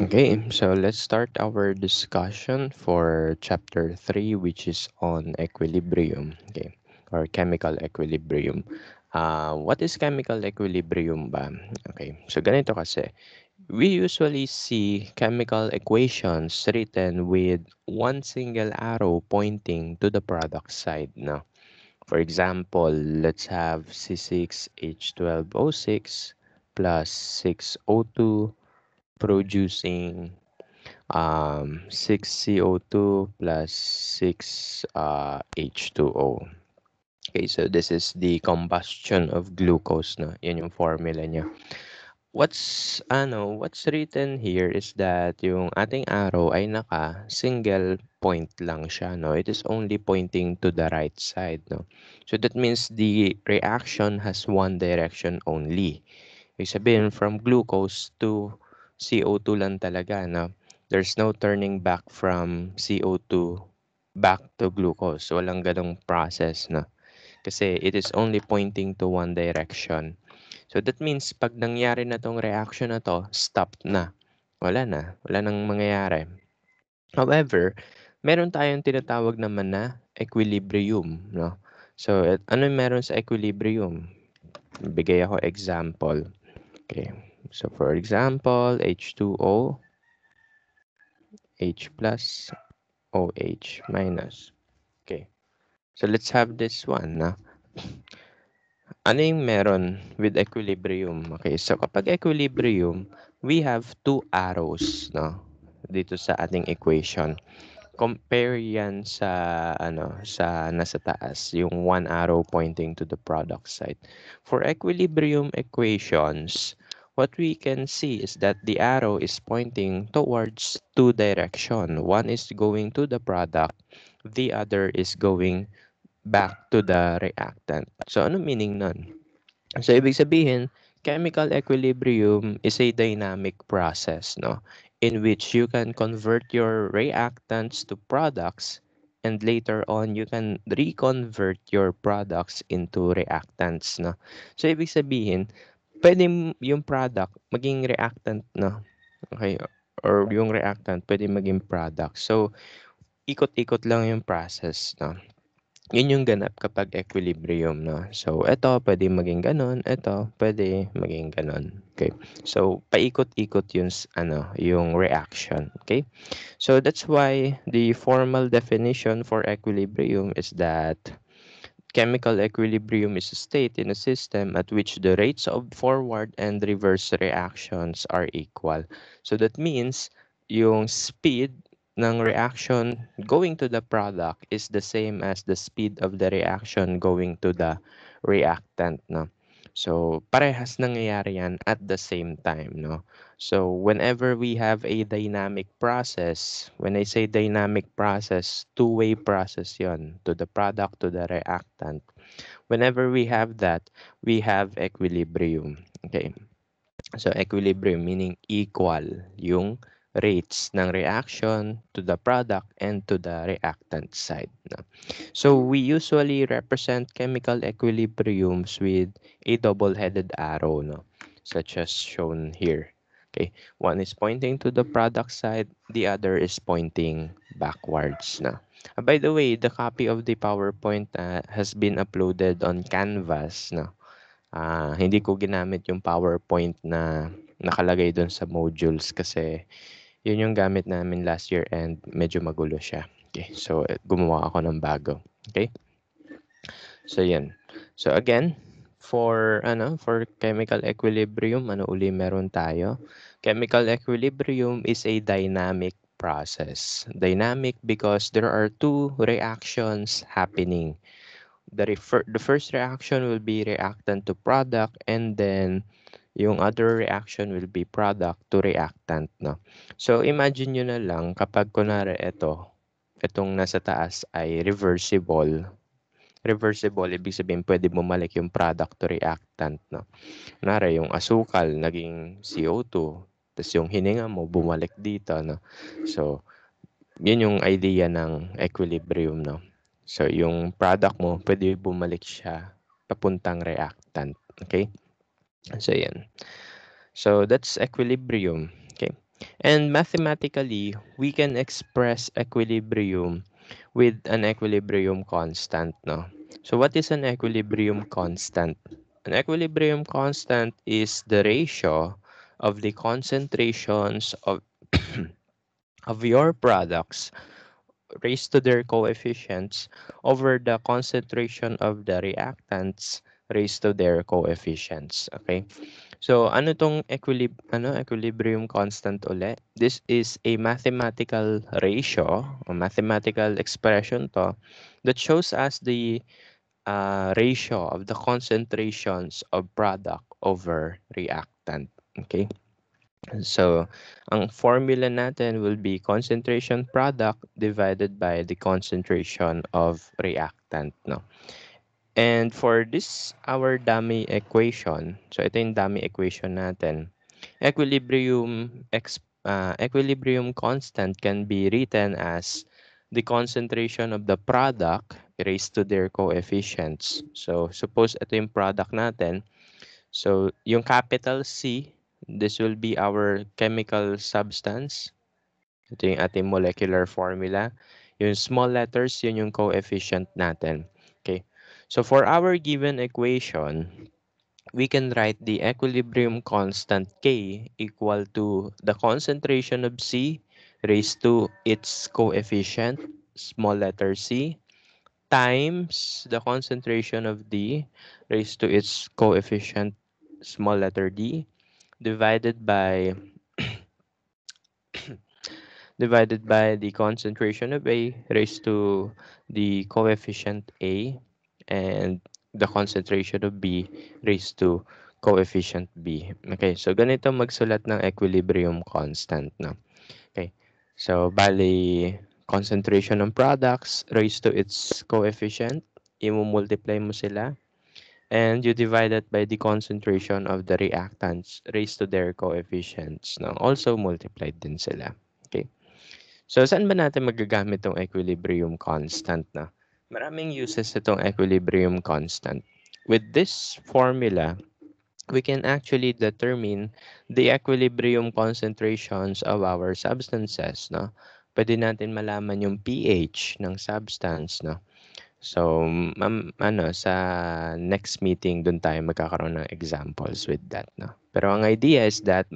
Okay, so let's start our discussion for chapter 3 which is on equilibrium, okay, or chemical equilibrium. Uh, what is chemical equilibrium ba? Okay, so ganito kasi. We usually see chemical equations written with one single arrow pointing to the product side. No? For example, let's have C6H12O6 plus 6O2 producing um, 6CO2 plus 6 uh, H2O. Okay, so this is the combustion of glucose, no? Yan yung formula niya. What's ano, what's written here is that yung ating arrow ay naka single point lang siya, no? It is only pointing to the right side, no? So that means the reaction has one direction only. Ibig sabihin, from glucose to CO2 lang talaga, no? There's no turning back from CO2 back to glucose. Walang ganong process, no? Kasi it is only pointing to one direction. So that means pag nangyari na tong reaction na to, stop na. Wala na. Wala nang mangyayari. However, meron tayong tinatawag naman na equilibrium, no? So, ano meron sa equilibrium? Bigay ako example. Okay. So for example, H2O, H plus, OH minus. Okay. So let's have this one. Na? Ano yung meron with equilibrium? Okay, so kapag equilibrium, we have two arrows no? dito sa ating equation. Compare yan sa ano sa nasa taas, yung one arrow pointing to the product side. For equilibrium equations, what we can see is that the arrow is pointing towards two direction. One is going to the product, the other is going back to the reactant. So ano meaning nun? So ibig sabihin, chemical equilibrium is a dynamic process, no? In which you can convert your reactants to products and later on you can reconvert your products into reactants, no? So ibig sabihin, pwede yung product maging reactant na. Okay? Or yung reactant pwede maging product. So, ikot-ikot lang yung process, no? Yun yung ganap kapag equilibrium, no? So, ito pwede maging ganon, ito pwede maging ganon. Okay? So, paikot-ikot yung, ano, yung reaction. Okay? So, that's why the formal definition for equilibrium is that Chemical equilibrium is a state in a system at which the rates of forward and reverse reactions are equal. So that means yung speed ng reaction going to the product is the same as the speed of the reaction going to the reactant. No? So, parehas nangyayari yan at the same time, no? So, whenever we have a dynamic process, when I say dynamic process, two-way process yon to the product, to the reactant. Whenever we have that, we have equilibrium. Okay. So, equilibrium meaning equal yung rates ng reaction to the product and to the reactant side. So we usually represent chemical equilibriums with a double-headed arrow, no? such as shown here. Okay, one is pointing to the product side, the other is pointing backwards. No? Uh, by the way, the copy of the PowerPoint uh, has been uploaded on Canvas. No? Uh, hindi ko ginamit yung PowerPoint na nakalagay doon sa modules kasi yun yung gamit namin last year and medyo magulo siya. Okay, so eh, gumawa ako ng bago. Okay? So yan. So again, for ano, for chemical equilibrium, ano uli meron tayo? Chemical equilibrium is a dynamic process. Dynamic because there are two reactions happening. The refer the first reaction will be reactant to product and then yung other reaction will be product to reactant, no? So, imagine nyo na lang kapag kunwari ito, itong nasa taas ay reversible. Reversible, ibig sabihin pwede bumalik yung product to reactant, no? Kunwari, yung asukal naging CO2, tapos yung hininga mo bumalik dito, no? So, yun yung idea ng equilibrium, no? So, yung product mo, pwede bumalik siya papuntang reactant. Okay? So yan. So that's equilibrium. Okay. And mathematically, we can express equilibrium with an equilibrium constant. No. So what is an equilibrium constant? An equilibrium constant is the ratio of the concentrations of of your products raised to their coefficients over the concentration of the reactants raised to their coefficients. Okay? So, ano tong equilib ano, equilibrium constant uli? This is a mathematical ratio, or mathematical expression to, that shows us the uh, ratio of the concentrations of product over reactant. Okay? So, ang formula natin will be concentration product divided by the concentration of reactant, no? And for this, our dummy equation, so ito yung dummy equation natin, equilibrium, uh, equilibrium constant can be written as the concentration of the product raised to their coefficients. So, suppose ito yung product natin. So, yung capital C this will be our chemical substance. Ito yung ating molecular formula. Yung small letters, yun yung coefficient natin. So for our given equation, we can write the equilibrium constant K equal to the concentration of C raised to its coefficient, small letter C, times the concentration of D raised to its coefficient, small letter D, divided by divided by the concentration of A raised to the coefficient A and the concentration of B raised to coefficient B. Okay, so ganito magsulat ng equilibrium constant. No? Okay, so bali concentration ng products raised to its coefficient, i-multiply mo sila and you divide it by the concentration of the reactants raised to their coefficients. No? Also multiplied din sila. Okay. So saan ba natin magagamit itong equilibrium constant na? Maraming uses itong equilibrium constant. With this formula, we can actually determine the equilibrium concentrations of our substances. No? Pwede natin malaman yung pH ng substance. No? So, ma'am, ano, sa next meeting, dun tayo magkakaroon ng examples with that. No? Pero ang idea is that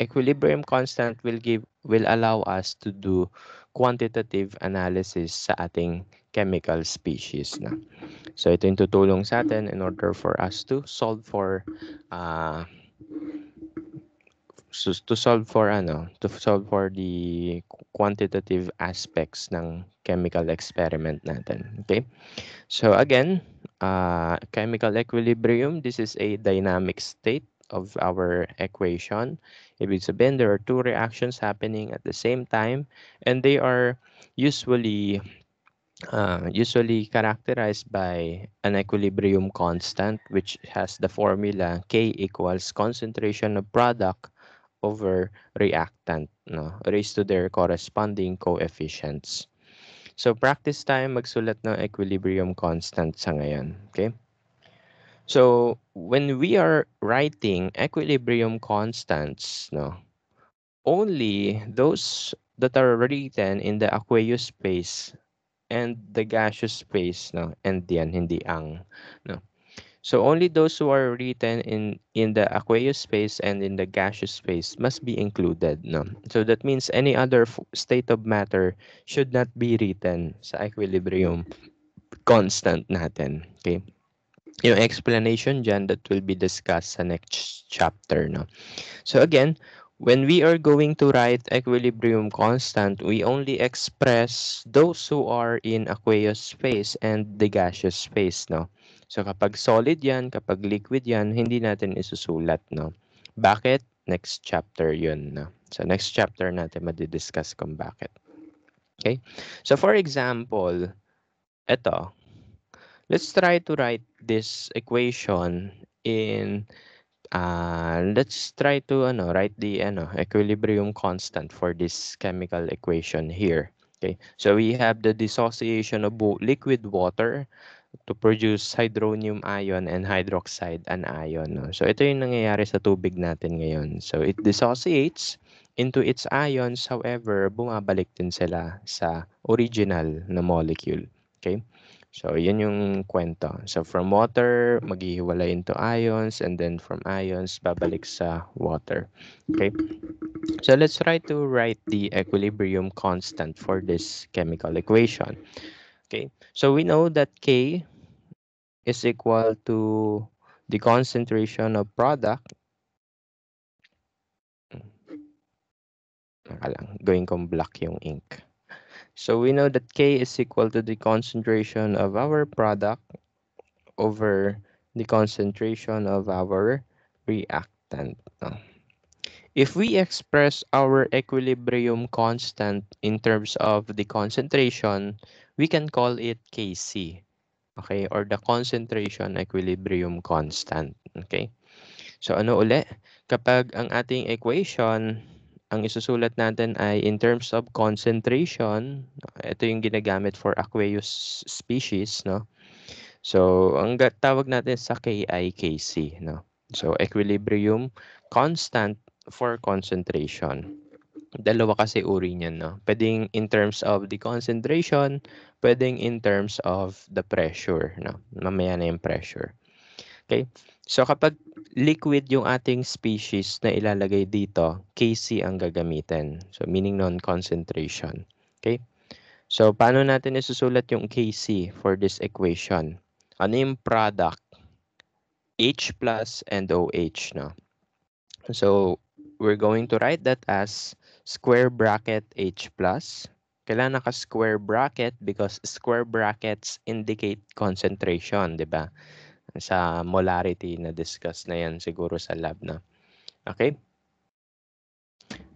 equilibrium constant will give will allow us to do quantitative analysis sa ating chemical species na. So ito yung tutulong sa atin in order for us to solve for uh, to solve for ano, to solve for the quantitative aspects ng chemical experiment natin. Okay? So again, uh, chemical equilibrium, this is a dynamic state of our equation. Ibig sabihin, there are two reactions happening at the same time and they are usually uh, usually characterized by an equilibrium constant which has the formula K equals concentration of product over reactant no, raised to their corresponding coefficients. So practice tayo magsulat ng equilibrium constant sa ngayon. Okay? So when we are writing equilibrium constants, no, only those that are written in the aqueous space and the gaseous space, no, and yan, hindi ang, no. So only those who are written in in the aqueous space and in the gaseous space must be included, no? So that means any other state of matter should not be written sa equilibrium constant natin, okay? Yung explanation dyan that will be discussed sa next chapter, no? So again, when we are going to write equilibrium constant, we only express those who are in aqueous space and the gaseous space, no? So kapag solid yan, kapag liquid yan, hindi natin isusulat, no? Bakit? Next chapter yun, no? So next chapter natin madidiscuss kung bakit. Okay? So for example, ito, let's try to write this equation in uh, let's try to ano write the ano equilibrium constant for this chemical equation here okay so we have the dissociation of liquid water to produce hydronium ion and hydroxide anion. No? So ito yung nangyayari sa tubig natin ngayon. So it dissociates into its ions, however, bumabalik din sila sa original na molecule. Okay? So, yun yung kwento. So, from water, maghihiwalay into ions, and then from ions, babalik sa water. Okay? So, let's try to write the equilibrium constant for this chemical equation. Okay? So, we know that K is equal to the concentration of product Naka lang, gawin kong black yung ink. So we know that K is equal to the concentration of our product over the concentration of our reactant. If we express our equilibrium constant in terms of the concentration, we can call it Kc, okay, or the concentration equilibrium constant, okay? So ano uli? Kapag ang ating equation ang isusulat natin ay in terms of concentration, ito yung ginagamit for aqueous species, no? So, ang tawag natin sa K ay Kc, no? So, equilibrium constant for concentration. Dalawa kasi uri niyan, no? Pwedeng in terms of the concentration, pwedeng in terms of the pressure, no? Mamaya na yung pressure. Okay? So, kapag liquid yung ating species na ilalagay dito, Kc ang gagamitin. So, meaning non-concentration. Okay? So, paano natin isusulat yung Kc for this equation? Ano yung product? H plus and OH, no? So, we're going to write that as square bracket H plus. Kailangan naka-square bracket because square brackets indicate concentration, di ba? Sa molarity na discuss na yan siguro sa lab na. Okay?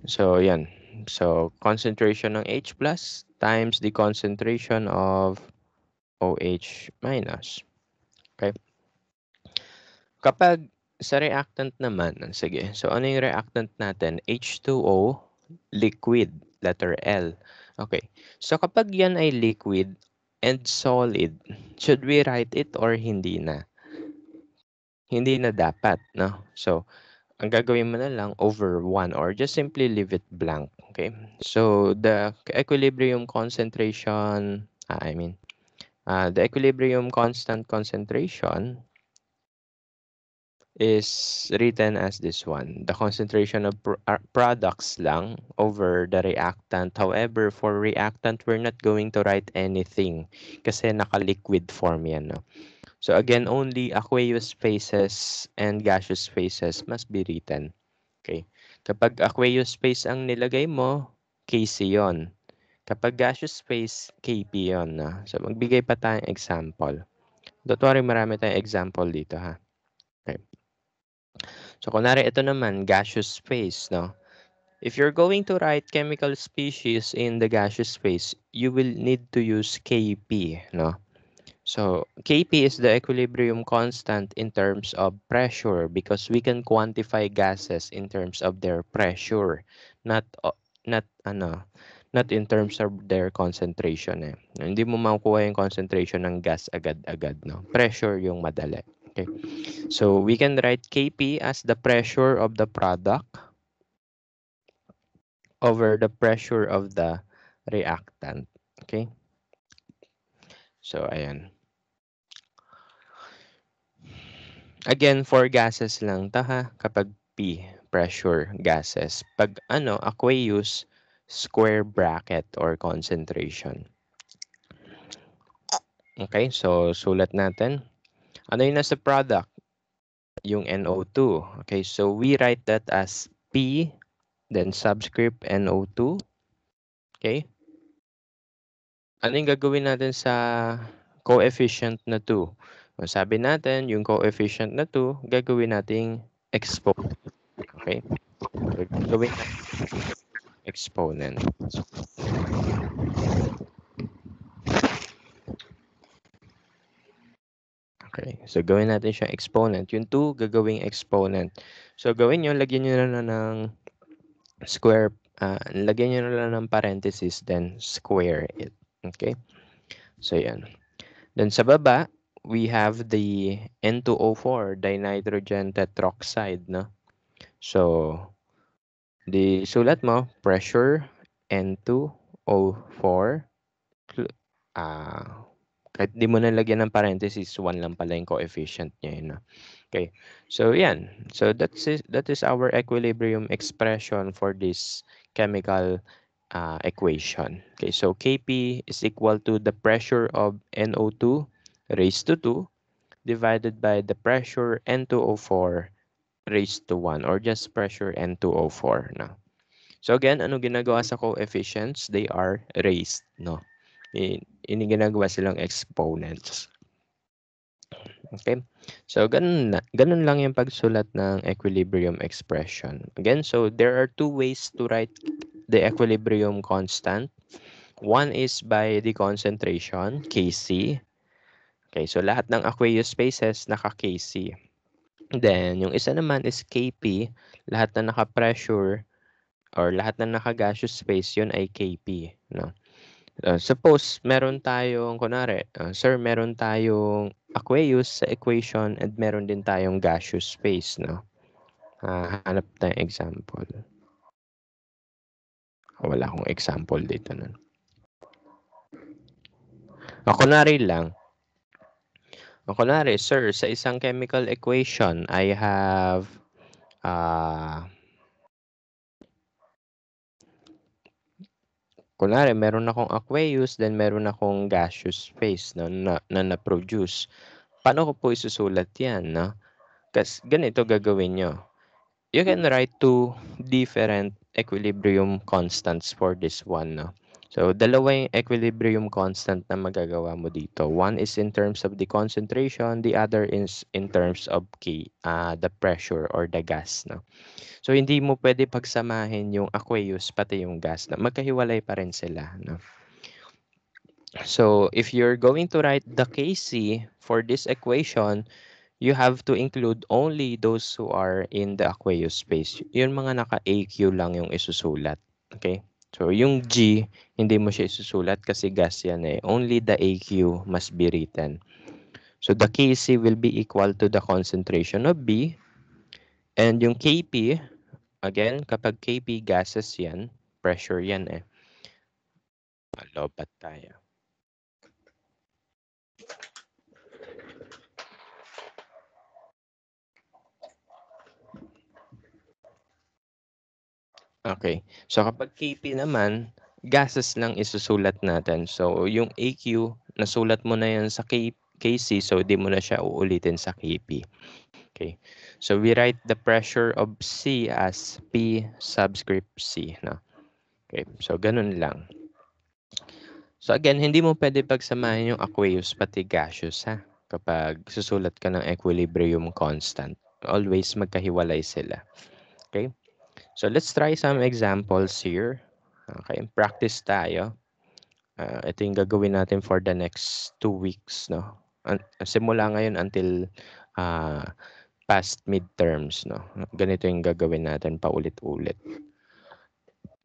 So, yan. So, concentration ng H plus times the concentration of OH minus. Okay? Kapag sa reactant naman, sige, so ano yung reactant natin? H2O, liquid, letter L. Okay, so kapag yan ay liquid and solid, should we write it or hindi na? Hindi na dapat, no? So, ang gagawin mo na lang over 1 or just simply leave it blank, okay? So, the equilibrium concentration, uh, I mean, uh, the equilibrium constant concentration is written as this one. The concentration of pr uh, products lang over the reactant. However, for reactant, we're not going to write anything kasi naka-liquid form yan, no? So again, only aqueous phases and gaseous phases must be written. Okay. Kapag aqueous phase ang nilagay mo, Kc yon. Kapag gaseous phase, Kp yon. Na. So magbigay pa tayong example. Don't worry, marami tayong example dito ha. Okay. So kunwari ito naman, gaseous phase. No? If you're going to write chemical species in the gaseous phase, you will need to use Kp. No? So Kp is the equilibrium constant in terms of pressure because we can quantify gases in terms of their pressure, not not ano, not in terms of their concentration eh. Hindi mo makukuha yung concentration ng gas agad-agad, no. Pressure yung madali. Okay. So we can write Kp as the pressure of the product over the pressure of the reactant. Okay? So ayan. Again, for gases lang ta ha, kapag P, pressure, gases. Pag ano, aqueous, square bracket or concentration. Okay, so sulat natin. Ano yung nasa product? Yung NO2. Okay, so we write that as P, then subscript NO2. Okay. Ano yung gagawin natin sa coefficient na 2? Sabi natin, yung coefficient na 2, gagawin nating exponent. Okay? Gagawin natin exponent. Okay, so gawin natin siyang exponent. Yung 2, gagawing exponent. So gawin nyo, lagyan nyo na ng square, uh, lagyan nyo na lang ng parenthesis, then square it. Okay? So yan. Then sa baba, we have the N2O4, dinitrogen tetroxide, no? So, di sulat mo, pressure N2O4, ah, kahit di mo nalagyan ng parenthesis, 1 lang pala yung coefficient niya, yun, no? Okay, so yan. So that's is, that is our equilibrium expression for this chemical uh, equation. Okay, so Kp is equal to the pressure of NO2 raised to 2 divided by the pressure N2O4 raised to 1 or just pressure N2O4 na. So again, ano ginagawa sa coefficients? They are raised, no? Ini ginagawa silang exponents. Okay? So, ganun, ganun lang yung pagsulat ng equilibrium expression. Again, so there are two ways to write the equilibrium constant. One is by the concentration, Kc. Okay, so lahat ng aqueous spaces naka-Kc. Then, yung isa naman is Kp. Lahat na naka-pressure or lahat na naka-gaseous space, yun ay Kp. No? Uh, suppose meron tayong, kunwari, uh, sir, meron tayong aqueous sa equation and meron din tayong gaseous space, no? Uh, hanap tayong example. Wala akong example dito nun. Uh, kunwari lang, kunwari, sir, sa isang chemical equation, I have uh, kunwari, meron akong aqueous, then meron akong gaseous phase no, na, na na-produce. Paano ko po isusulat yan? No? Kasi ganito gagawin nyo. You can write two different equilibrium constants for this one. No? So, dalawa yung equilibrium constant na magagawa mo dito. One is in terms of the concentration, the other is in terms of K, uh, the pressure or the gas. No? So hindi mo pwede pagsamahin yung aqueous pati yung gas na magkahiwalay pa rin sila. No? So if you're going to write the Kc for this equation, you have to include only those who are in the aqueous space. Yun mga naka-AQ lang yung isusulat. Okay? So yung G, hindi mo siya isusulat kasi gas yan eh. Only the AQ must be written. So the Kc will be equal to the concentration of B. And yung Kp, Again, kapag Kp gases yan, pressure yan eh. Malobat tayo. Okay. So kapag Kp naman, gases lang isusulat natin. So yung AQ, nasulat mo na yan sa K, KC, so di mo na siya uulitin sa Kp. Okay. So we write the pressure of C as P subscript C. No? Okay. So ganun lang. So again, hindi mo pwede pagsamahin yung aqueous pati gaseous ha. Kapag susulat ka ng equilibrium constant. Always magkahiwalay sila. Okay. So let's try some examples here. Okay. Practice tayo. Uh, ito yung gagawin natin for the next two weeks. No? Simula ngayon until uh, past midterms, no? Ganito yung gagawin natin paulit-ulit.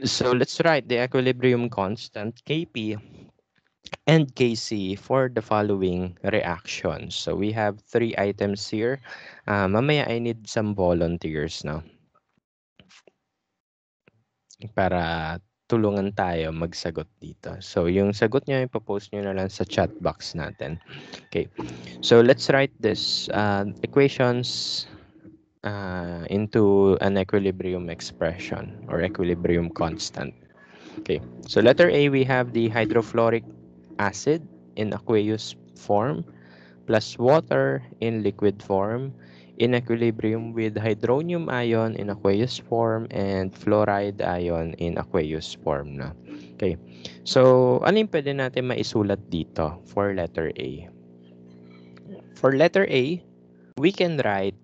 So let's write the equilibrium constant Kp and Kc for the following reactions. So we have three items here. Uh, mamaya I need some volunteers no? Para tulungan tayo magsagot dito. So, yung sagot nyo, ipopost nyo na lang sa chat box natin. Okay. So, let's write this uh, equations uh, into an equilibrium expression or equilibrium constant. Okay. So, letter A, we have the hydrofluoric acid in aqueous form plus water in liquid form in equilibrium with hydronium ion in aqueous form and fluoride ion in aqueous form na. Okay. So, ano yung pwede natin maisulat dito for letter A? For letter A, we can write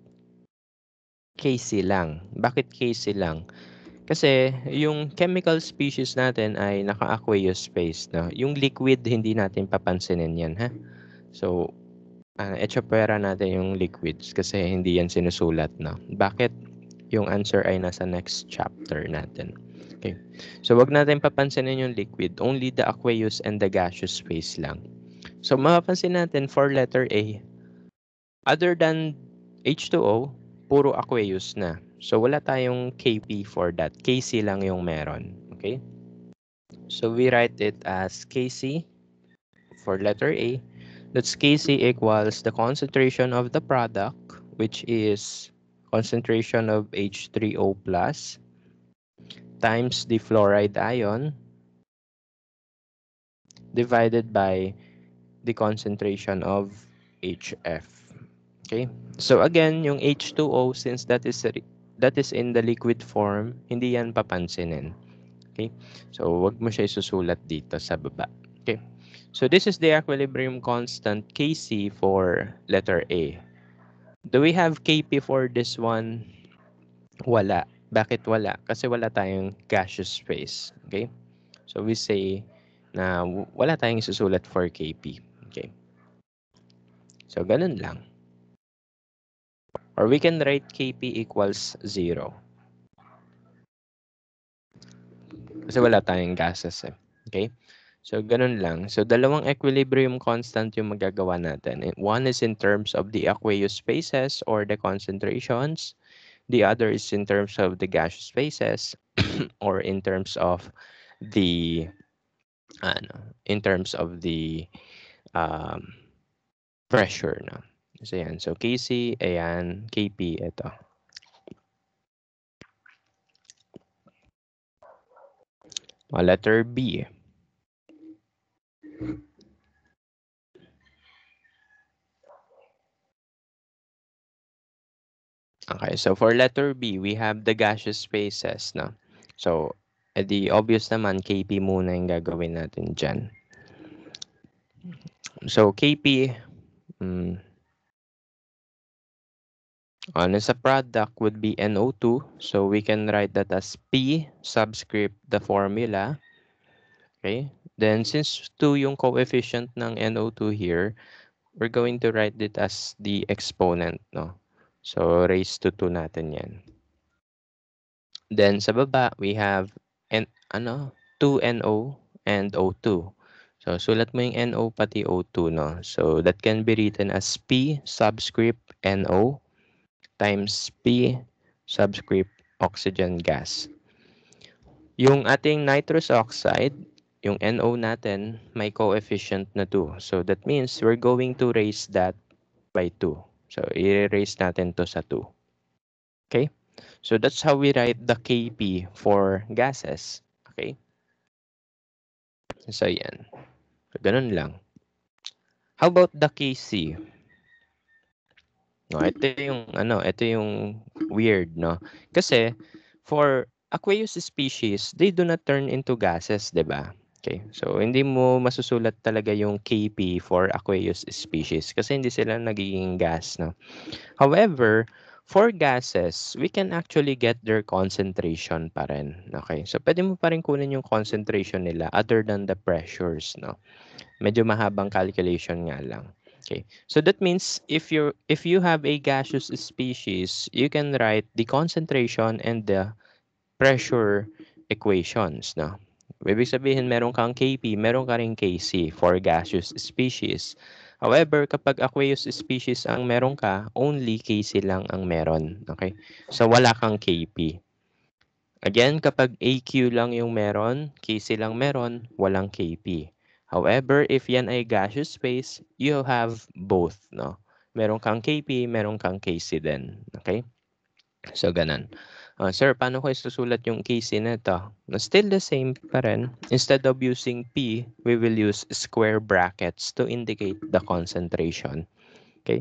Kc lang. Bakit Kc lang? Kasi yung chemical species natin ay naka-aqueous phase. No? Yung liquid, hindi natin papansinin yan. Ha? So, uh, echopera natin yung liquids kasi hindi yan sinusulat na. Bakit? Yung answer ay nasa next chapter natin. Okay. So, wag natin papansinin yung liquid. Only the aqueous and the gaseous phase lang. So, mapapansin natin for letter A, other than H2O, puro aqueous na. So wala tayong Kp for that. Kc lang yung meron. Okay? So we write it as Kc for letter A. That's Kc equals the concentration of the product, which is concentration of H3O plus times the fluoride ion divided by the concentration of HF. Okay? So again, yung H2O since that is that is in the liquid form, hindi yan papansinin. Okay? So wag mo siya isusulat dito sa baba. Okay? So this is the equilibrium constant Kc for letter A. Do we have Kp for this one? Wala. Bakit wala? Kasi wala tayong gaseous phase. Okay? So we say na wala tayong isusulat for Kp. Okay? So ganun lang. Or we can write Kp equals 0. Kasi wala tayong gases eh. Okay? So, ganun lang. So, dalawang equilibrium constant yung magagawa natin. One is in terms of the aqueous phases or the concentrations. The other is in terms of the gaseous phases or in terms of the ano, in terms of the um, pressure na. So, yan. So, Kc, ayan, Kp, ito. O, letter B. Okay, so for letter B, we have the gaseous phases, no? So, edi obvious naman, Kp muna yung gagawin natin dyan. So, Kp, um, ano sa product would be NO2. So, we can write that as P subscript the formula. Okay, then since 2 yung coefficient ng NO2 here, we're going to write it as the exponent, no? So, raised to 2 natin yan. Then, sa baba, we have N, ano, 2NO and O2. So, sulat mo yung NO pati O2, no? So, that can be written as P subscript NO times P subscript oxygen gas. Yung ating nitrous oxide, yung NO natin, may coefficient na 2. So, that means we're going to raise that by 2. So, i-raise natin to sa 2. Okay? So, that's how we write the Kp for gases. Okay? So, yan. So, ganun lang. How about the Kc? No, ito yung ano, ito yung weird, no? Kasi for aqueous species, they do not turn into gases, 'di ba? Okay. So hindi mo masusulat talaga yung Kp for aqueous species kasi hindi sila nagiging gas, no? However, for gases, we can actually get their concentration pa rin. Okay? So pwede mo pa rin kunin yung concentration nila other than the pressures, no? Medyo mahabang calculation nga lang. Okay. So that means if you if you have a gaseous species, you can write the concentration and the pressure equations, no? Ibig sabihin, meron kang Kp, meron ka rin Kc for gaseous species. However, kapag aqueous species ang meron ka, only Kc lang ang meron. Okay? So, wala kang Kp. Again, kapag AQ lang yung meron, Kc lang meron, walang Kp. However, if yan ay gaseous phase, you have both. No? Meron kang Kp, meron kang Kc din. Okay? So, ganun. Uh, sir, paano ko isusulat yung Kc nito? Still the same pa rin. Instead of using P, we will use square brackets to indicate the concentration. Okay?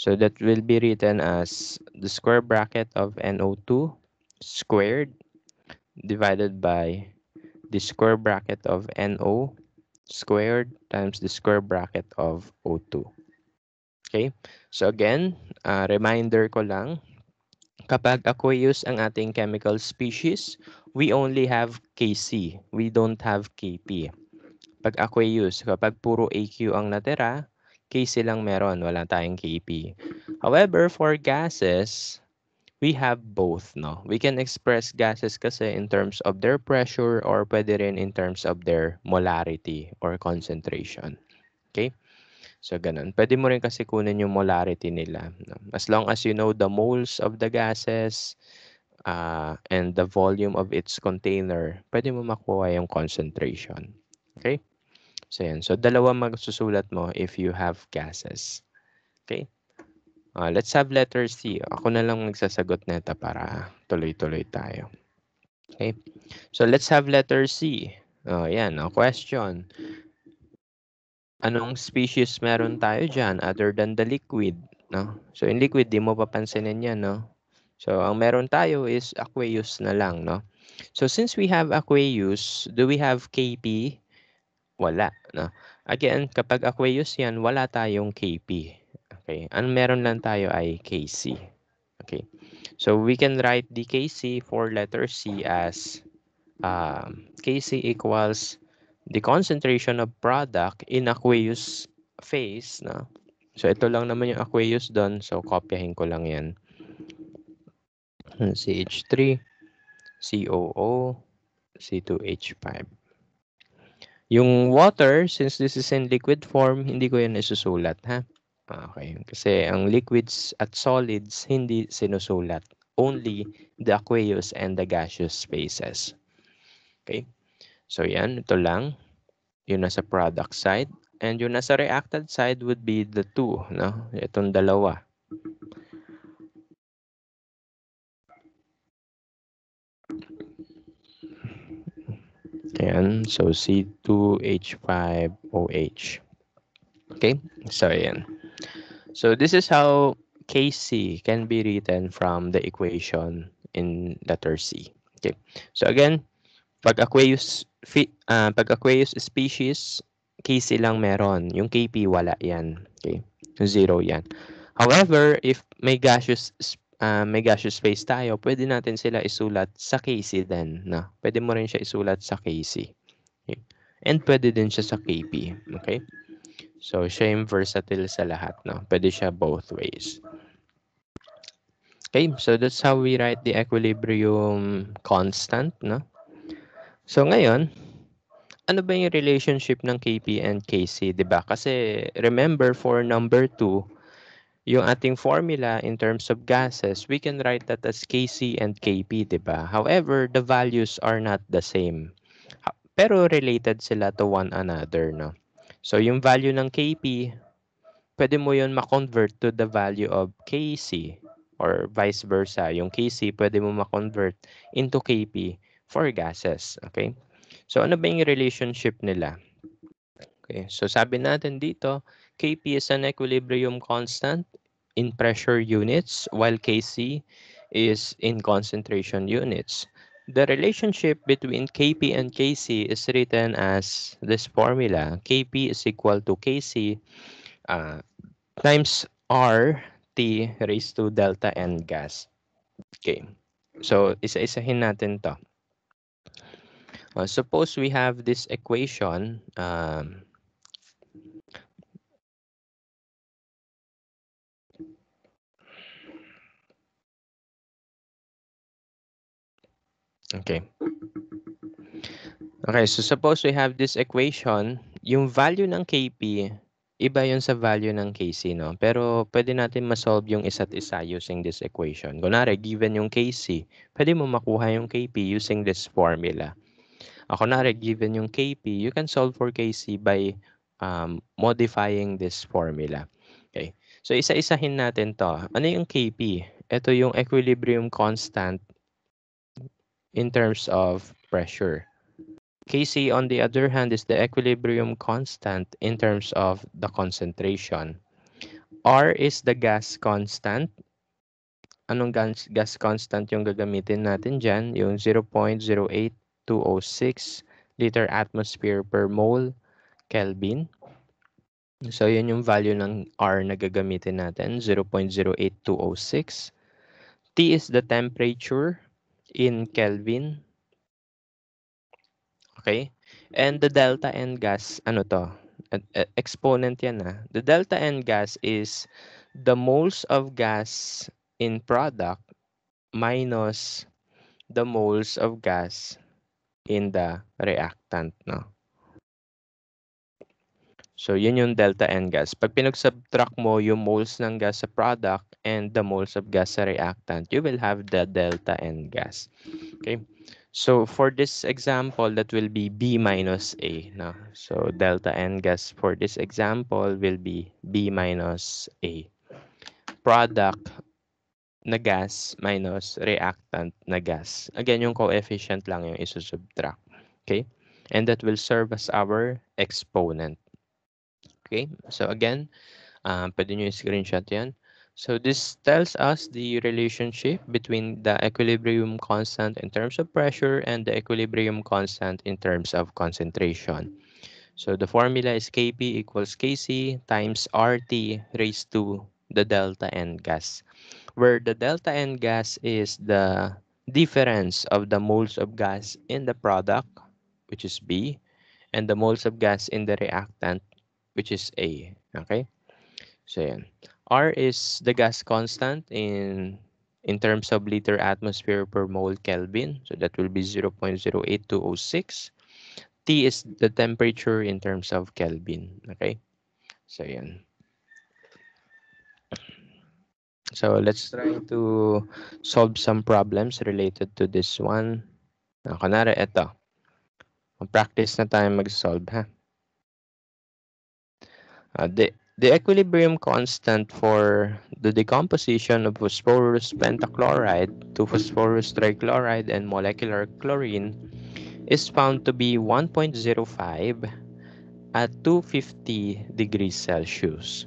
So that will be written as the square bracket of NO2 squared divided by the square bracket of NO squared times the square bracket of O2. Okay? So again, uh, reminder ko lang, Kapag aqueous ang ating chemical species, we only have Kc. We don't have Kp. Pag aqueous, kapag puro AQ ang natira, Kc lang meron, wala tayong Kp. However, for gases, we have both, no? We can express gases kasi in terms of their pressure or pwede rin in terms of their molarity or concentration. Okay? So, ganun. Pwede mo rin kasi kunin yung molarity nila. No? As long as you know the moles of the gases uh, and the volume of its container, pwede mo makuha yung concentration. Okay? So, yan. So, dalawa magsusulat mo if you have gases. Okay? Uh, let's have letter C. Ako na lang magsasagot nito para tuloy-tuloy tayo. Okay? So, let's have letter C. Oh, yan. A question. Anong species meron tayo dyan other than the liquid? No? So, in liquid, di mo papansinin yan, no? So, ang meron tayo is aqueous na lang, no? So, since we have aqueous, do we have KP? Wala, no? Again, kapag aqueous yan, wala tayong KP. Okay? Ang meron lang tayo ay KC. Okay? So, we can write the KC for letter C as um, KC equals the concentration of product in aqueous phase. No? So, ito lang naman yung aqueous doon. So, kopyahin ko lang yan. CH3, COO, C2H5. Yung water, since this is in liquid form, hindi ko yan isusulat, ha? Okay. Kasi ang liquids at solids, hindi sinusulat. Only the aqueous and the gaseous spaces. Okay? So yan, ito lang. Yung nasa product side. And yung nasa reactant side would be the two, no? Itong dalawa. Ayan, so C2H5OH. Okay, so ayan. So this is how Kc can be written from the equation in letter C. Okay, so again, pag aqueous, uh, pag aqueous species, KC lang meron. Yung KP, wala yan. Okay? Zero yan. However, if may gaseous uh, may gaseous phase tayo, pwede natin sila isulat sa KC din. No? Pwede mo rin siya isulat sa KC. Okay? And pwede din siya sa KP. Okay? So, siya yung versatile sa lahat. No? Pwede siya both ways. Okay, so that's how we write the equilibrium constant. No? So ngayon, ano ba yung relationship ng KP and KC, 'di ba? Kasi remember for number 2, yung ating formula in terms of gases, we can write that as KC and KP, 'di ba? However, the values are not the same. Pero related sila to one another, no? So yung value ng KP, pwede mo 'yon ma-convert to the value of KC or vice versa. Yung KC pwede mo ma-convert into KP for gases. Okay? So, ano ba yung relationship nila? Okay, so sabi natin dito, Kp is an equilibrium constant in pressure units while Kc is in concentration units. The relationship between Kp and Kc is written as this formula. Kp is equal to Kc uh, times R T raised to delta N gas. Okay. So, isa-isahin natin to. Uh, suppose we have this equation. Um, okay. Okay, so suppose we have this equation, yung value ng Kp, iba yun sa value ng Kc, no? Pero pwede natin ma-solve yung isa't isa using this equation. Kunwari, given yung Kc, pwede mo makuha yung Kp using this formula. Ako na given yung Kp, you can solve for Kc by um, modifying this formula. Okay. So, isa-isahin natin to. Ano yung Kp? Ito yung equilibrium constant in terms of pressure. Kc, on the other hand, is the equilibrium constant in terms of the concentration. R is the gas constant. Anong gas, gas constant yung gagamitin natin dyan? Yung 0.08 206 liter atmosphere per mole Kelvin. So, yun yung value ng R na gagamitin natin, 0.08206. T is the temperature in Kelvin. Okay? And the delta N gas, ano to? Exponent yan ah. The delta N gas is the moles of gas in product minus the moles of gas in the reactant, no? So, yun yung delta N gas. Pag pinag-subtract mo yung moles ng gas sa product and the moles of gas sa reactant, you will have the delta N gas. Okay? So, for this example, that will be B minus A. No? So, delta N gas for this example will be B minus A. Product na gas minus reactant na gas. Again, yung coefficient lang yung isusubtract. Okay? And that will serve as our exponent. Okay, so again, uh, pwede nyo screenshot yan. So this tells us the relationship between the equilibrium constant in terms of pressure and the equilibrium constant in terms of concentration. So the formula is Kp equals Kc times RT raised to the delta N gas, where the delta N gas is the difference of the moles of gas in the product, which is B, and the moles of gas in the reactant, which is A. Okay? So, yan. R is the gas constant in in terms of liter atmosphere per mole Kelvin. So, that will be 0.08206. T is the temperature in terms of Kelvin. Okay? So, yan. So, let's try to solve some problems related to this one. Uh, kunwari, ito. Practice na tayo mag-solve, ha? Uh, the, the equilibrium constant for the decomposition of phosphorus pentachloride to phosphorus trichloride and molecular chlorine is found to be 1.05 at 250 degrees Celsius.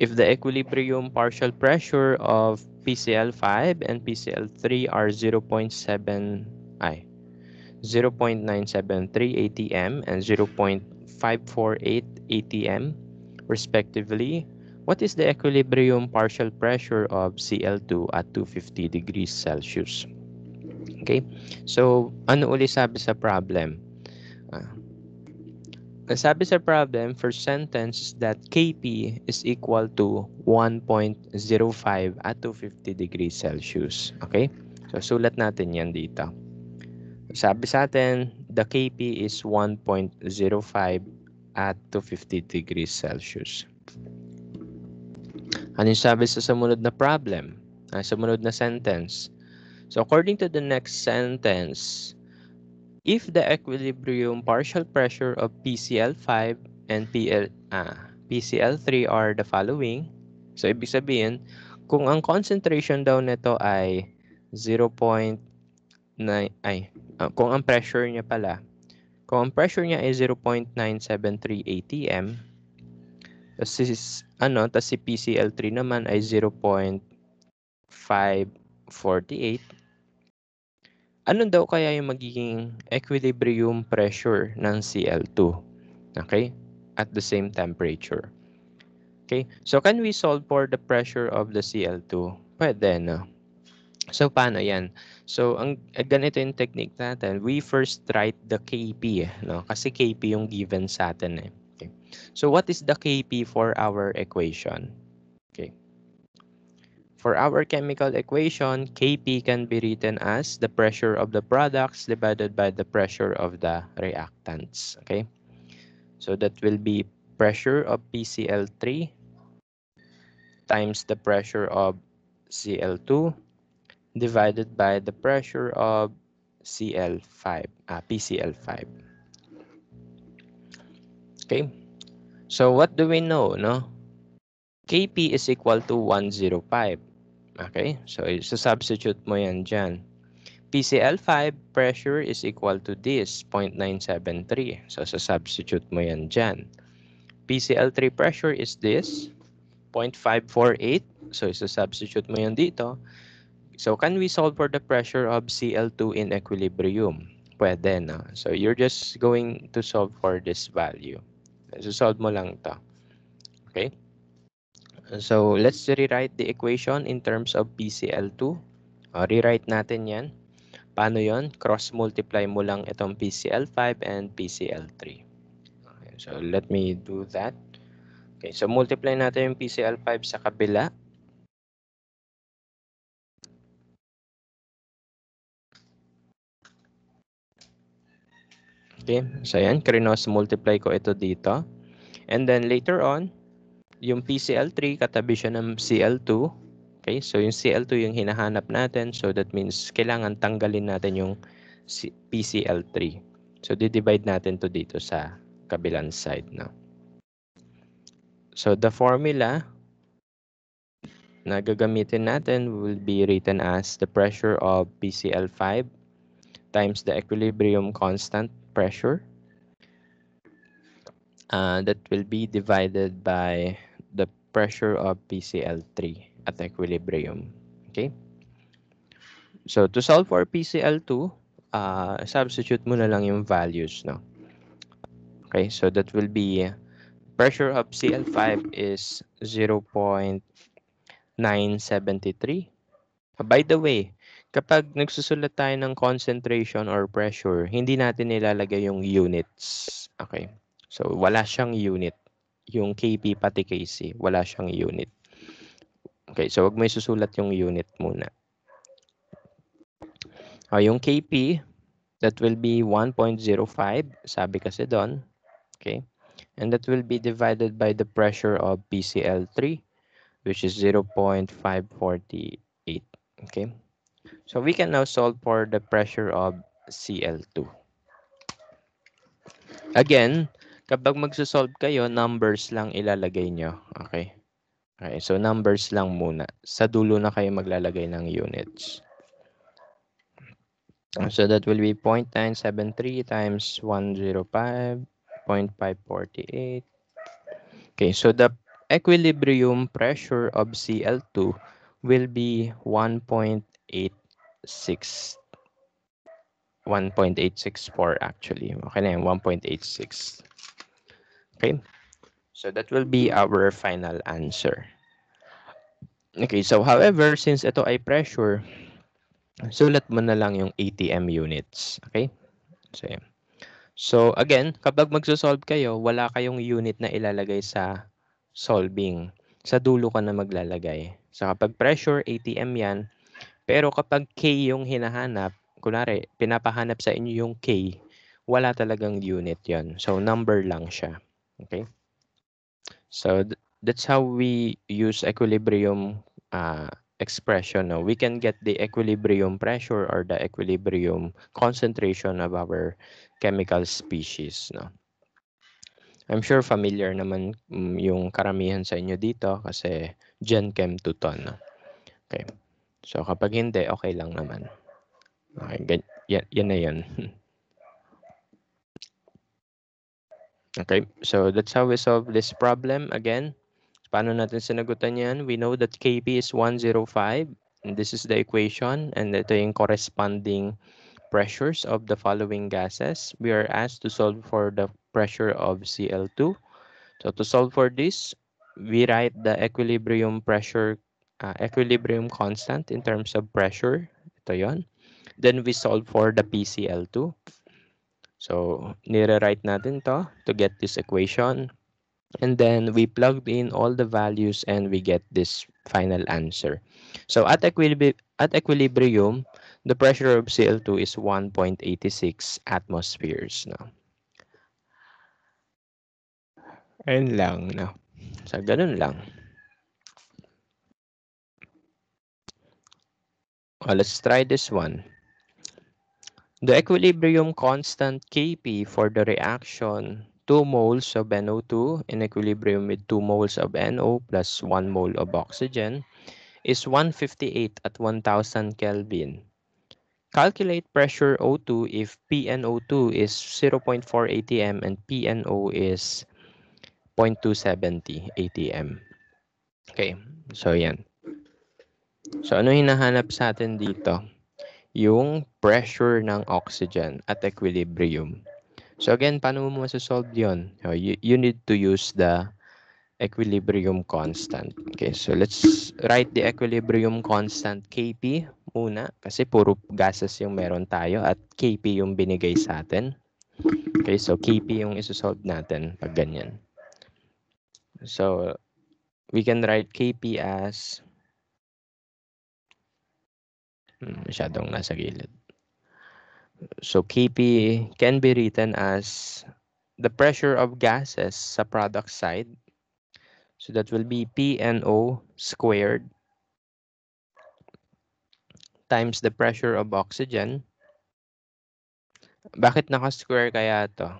If the equilibrium partial pressure of PCl5 and PCl3 are 0.7 I 0.973 atm and 0.548 atm respectively, what is the equilibrium partial pressure of Cl2 at 250 degrees Celsius? Okay, so ano uli sabi sa problem? Uh, sabi sa problem, first sentence that Kp is equal to 1.05 at 250 degrees Celsius. Okay, so sulat natin yan dito. Sabi sa atin, the Kp is 1.05 at 250 degrees Celsius. Ano yung sabi sa sumunod na problem? Uh, sumunod na sentence. So according to the next sentence, if the equilibrium partial pressure of PCl5 and PL, ah, PCl3 are the following, so ibig sabihin, kung ang concentration daw nito ay 0.9, ay, uh, kung ang pressure niya pala kung ang pressure niya ay 0.973 atm, tapos si, ano, tapos si PCl3 naman ay 0.548, ano daw kaya yung magiging equilibrium pressure ng Cl2? Okay? At the same temperature. Okay? So, can we solve for the pressure of the Cl2? Pwede, no? So, paano yan? So, ang ganito yung technique natin. We first write the Kp, no? Kasi Kp yung given sa atin eh. Okay. So, what is the Kp for our equation? For our chemical equation, Kp can be written as the pressure of the products divided by the pressure of the reactants. Okay. So, that will be pressure of PCl3 times the pressure of Cl2 divided by the pressure of CL5, uh, PCL5. Okay, so what do we know, no? Kp is equal to 105. Okay, so substitute mo yan dyan. PCL5 pressure is equal to this, 0.973. So substitute mo yan dyan. PCL3 pressure is this, 0.548. So substitute mo yan dito. So, can we solve for the pressure of Cl2 in equilibrium? Pwede, no? So, you're just going to solve for this value. So, solve mo lang to. Okay? So, let's rewrite the equation in terms of PCl2. Uh, rewrite natin yan. Paano yon? Cross-multiply mo lang itong PCl5 and PCl3. Okay, so, let me do that. Okay, so multiply natin yung PCl5 sa kabila. Okay, so yan, cross multiply ko ito dito. And then later on, yung PCl3, katabi siya ng Cl2. Okay, so yung Cl2 yung hinahanap natin. So that means kailangan tanggalin natin yung PCl3. So di-divide natin to dito sa kabilang side. No? So the formula na gagamitin natin will be written as the pressure of PCl5 times the equilibrium constant pressure uh, that will be divided by pressure of PCl3 at equilibrium. Okay? So to solve for PCl2, uh, substitute mo na lang yung values. No? Okay, so that will be pressure of Cl5 is 0.973. By the way, kapag nagsusulat tayo ng concentration or pressure, hindi natin nilalagay yung units. Okay. So, wala siyang unit. Yung KP pati KC, wala siyang unit. Okay, so wag mo isusulat yung unit muna. Uh, yung KP, that will be 1.05, sabi kasi doon. Okay, and that will be divided by the pressure of PCl3, which is 0.548. Okay, so we can now solve for the pressure of Cl2. Again, Kapag magso-solve kayo, numbers lang ilalagay nyo. Okay? Okay, so numbers lang muna. Sa dulo na kayo maglalagay ng units. So that will be 0.973 times 105, 0.548. Okay, so the equilibrium pressure of Cl2 will be 1.86 1.864 actually. Okay na yan, 1.86. Okay, so that will be our final answer. Okay, so however, since ito ay pressure, sulat mo na lang yung ATM units. Okay? So, so again, kapag magsosolve kayo, wala kayong unit na ilalagay sa solving. Sa dulo ka na maglalagay. So kapag pressure, ATM yan. Pero kapag K yung hinahanap, kunwari, pinapahanap sa inyo yung K, wala talagang unit yon So number lang siya. Okay. So th that's how we use equilibrium uh, expression. No? We can get the equilibrium pressure or the equilibrium concentration of our chemical species. No? I'm sure familiar naman um, yung karamihan sa inyo dito kasi Gen Chem 2 to. No? Okay. So kapag hindi, okay lang naman. Okay, yan, yan na yan. Okay, so that's how we solve this problem. Again, paano natin sinagutan yan? We know that Kp is 105. And this is the equation. And ito yung corresponding pressures of the following gases. We are asked to solve for the pressure of Cl2. So to solve for this, we write the equilibrium pressure, uh, equilibrium constant in terms of pressure. Ito yon. Then we solve for the PCl2. So, nire-write natin to to get this equation. And then we plugged in all the values and we get this final answer. So at, equilibri at equilibrium, the pressure of Cl2 is 1.86 atmospheres. No? Ayun lang. No? So ganun lang. Well, let's try this one. The equilibrium constant Kp for the reaction 2 moles of NO2 in equilibrium with 2 moles of NO plus 1 mole of oxygen is 158 at 1000 Kelvin. Calculate pressure O2 if PNO2 is 0.4 atm and PNO is 0.270 atm. Okay, so yan. So ano hinahanap sa atin dito? Yung pressure ng oxygen at equilibrium. So again, paano mo masasolve yun? You, you need to use the equilibrium constant. Okay, so let's write the equilibrium constant Kp muna kasi puro gases yung meron tayo at Kp yung binigay sa atin. Okay, so Kp yung isosolve natin pag ganyan. So we can write Kp as masyadong nasa gilid. So Kp can be written as the pressure of gases sa product side. So that will be PNO squared times the pressure of oxygen. Bakit naka-square kaya to?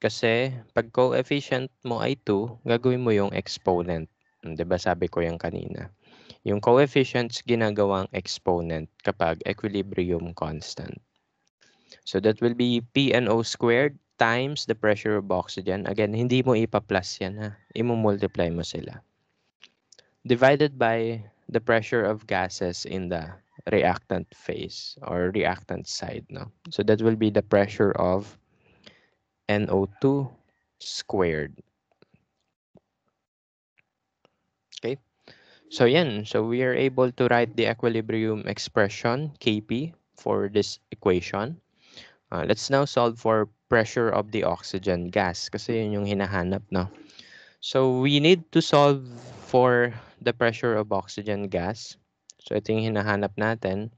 Kasi pag coefficient mo ay 2, gagawin mo yung exponent. 'Di ba sabi ko yan kanina? Yung coefficients ginagawang exponent kapag equilibrium constant. So that will be PNO squared times the pressure of oxygen. Again, hindi mo ipa-plus yan ha. Imo-multiply mo sila. Divided by the pressure of gases in the reactant phase or reactant side. No? So that will be the pressure of NO2 squared. Okay. So yan. So we are able to write the equilibrium expression, Kp, for this equation. Uh, let's now solve for pressure of the oxygen gas kasi yun yung hinahanap, no? So we need to solve for the pressure of oxygen gas. So ito yung hinahanap natin.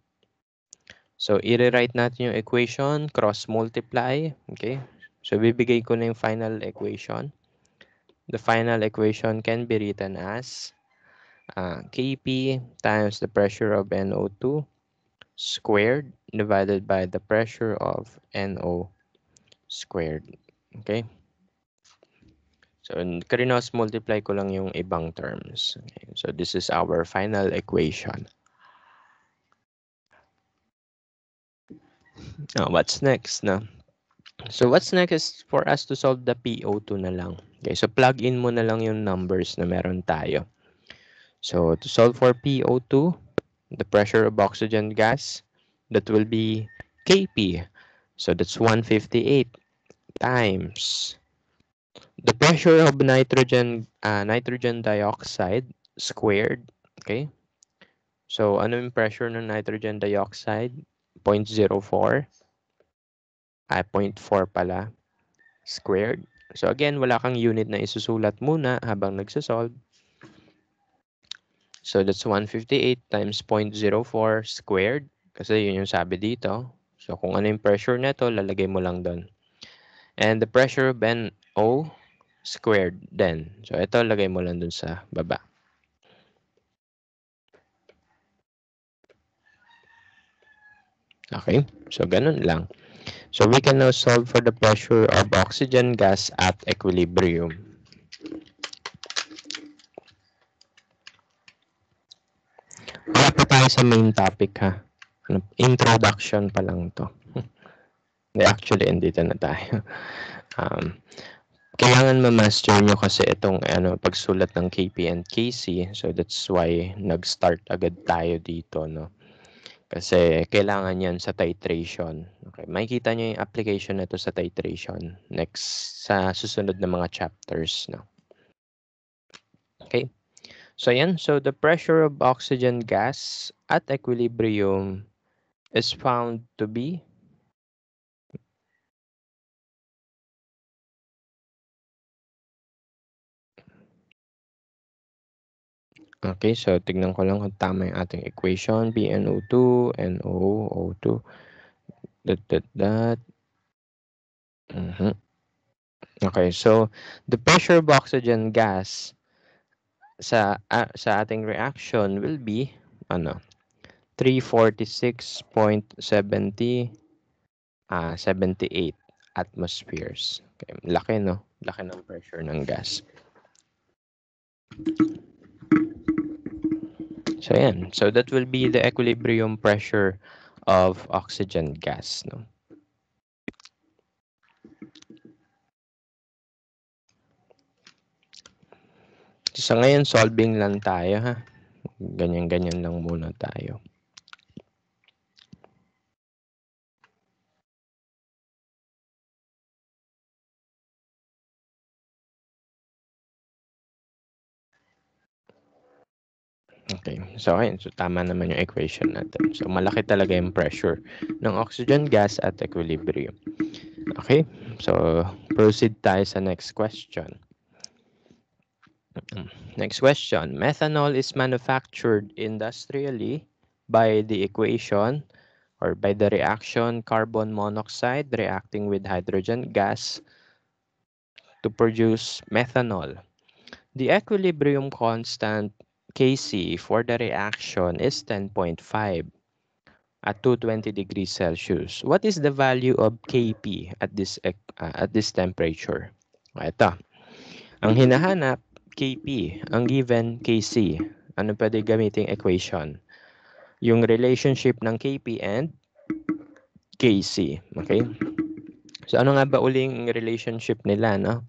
So i-rewrite natin yung equation, cross multiply, okay? So bibigay ko na yung final equation. The final equation can be written as uh, Kp times the pressure of NO2 squared divided by the pressure of NO squared. Okay? So, karinos multiply ko lang yung ibang terms. Okay? So, this is our final equation. Now, what's next? No? So, what's next is for us to solve the PO2 na lang. Okay, so plug in mo na lang yung numbers na meron tayo. So, to solve for PO2, the pressure of oxygen gas, that will be Kp. So that's 158 times the pressure of nitrogen uh, nitrogen dioxide squared. Okay. So ano yung pressure ng nitrogen dioxide? 0.04. Ah, 0.4 pala. Squared. So again, wala kang unit na isusulat muna habang nagsasolve. So that's 158 times 0.04 squared. Kasi yun yung sabi dito. So kung ano yung pressure nito, lalagay mo lang doon. And the pressure of NO squared then. So ito lagay mo lang doon sa baba. Okay? So ganun lang. So we can now solve for the pressure of oxygen gas at equilibrium. Wala tayo sa main topic ha. Ano, introduction pa lang to. Actually, andito na tayo. Um, kailangan ma-master nyo kasi itong ano, pagsulat ng KP and KC. So, that's why nag-start agad tayo dito, no? Kasi kailangan yan sa titration. Okay, makikita nyo yung application nito sa titration next sa susunod na mga chapters, no? So, yan. So, the pressure of oxygen gas at equilibrium is found to be Okay, so tignan ko lang kung tama yung ating equation. PNO2, NOO2, that, that, that. Mm -hmm. Okay, so the pressure of oxygen gas sa uh, sa ating reaction will be ano 346.70 uh, 78 atmospheres. Okay, laki no? Laki ng pressure ng gas. So yan. So that will be the equilibrium pressure of oxygen gas, no? Sa ngayon, solving lang tayo, ha? Ganyan-ganyan lang muna tayo. Okay. So, ayun. So, tama naman yung equation natin. So, malaki talaga yung pressure ng oxygen gas at equilibrium. Okay. So, proceed tayo sa next question. Next question. Methanol is manufactured industrially by the equation or by the reaction carbon monoxide reacting with hydrogen gas to produce methanol. The equilibrium constant Kc for the reaction is 10.5 at 220 degrees Celsius. What is the value of Kp at this uh, at this temperature? Ito. Ang hinahanap Kp, ang given Kc. Ano pwede gamiting equation? Yung relationship ng Kp and Kc. Okay? So ano nga ba uling relationship nila, no?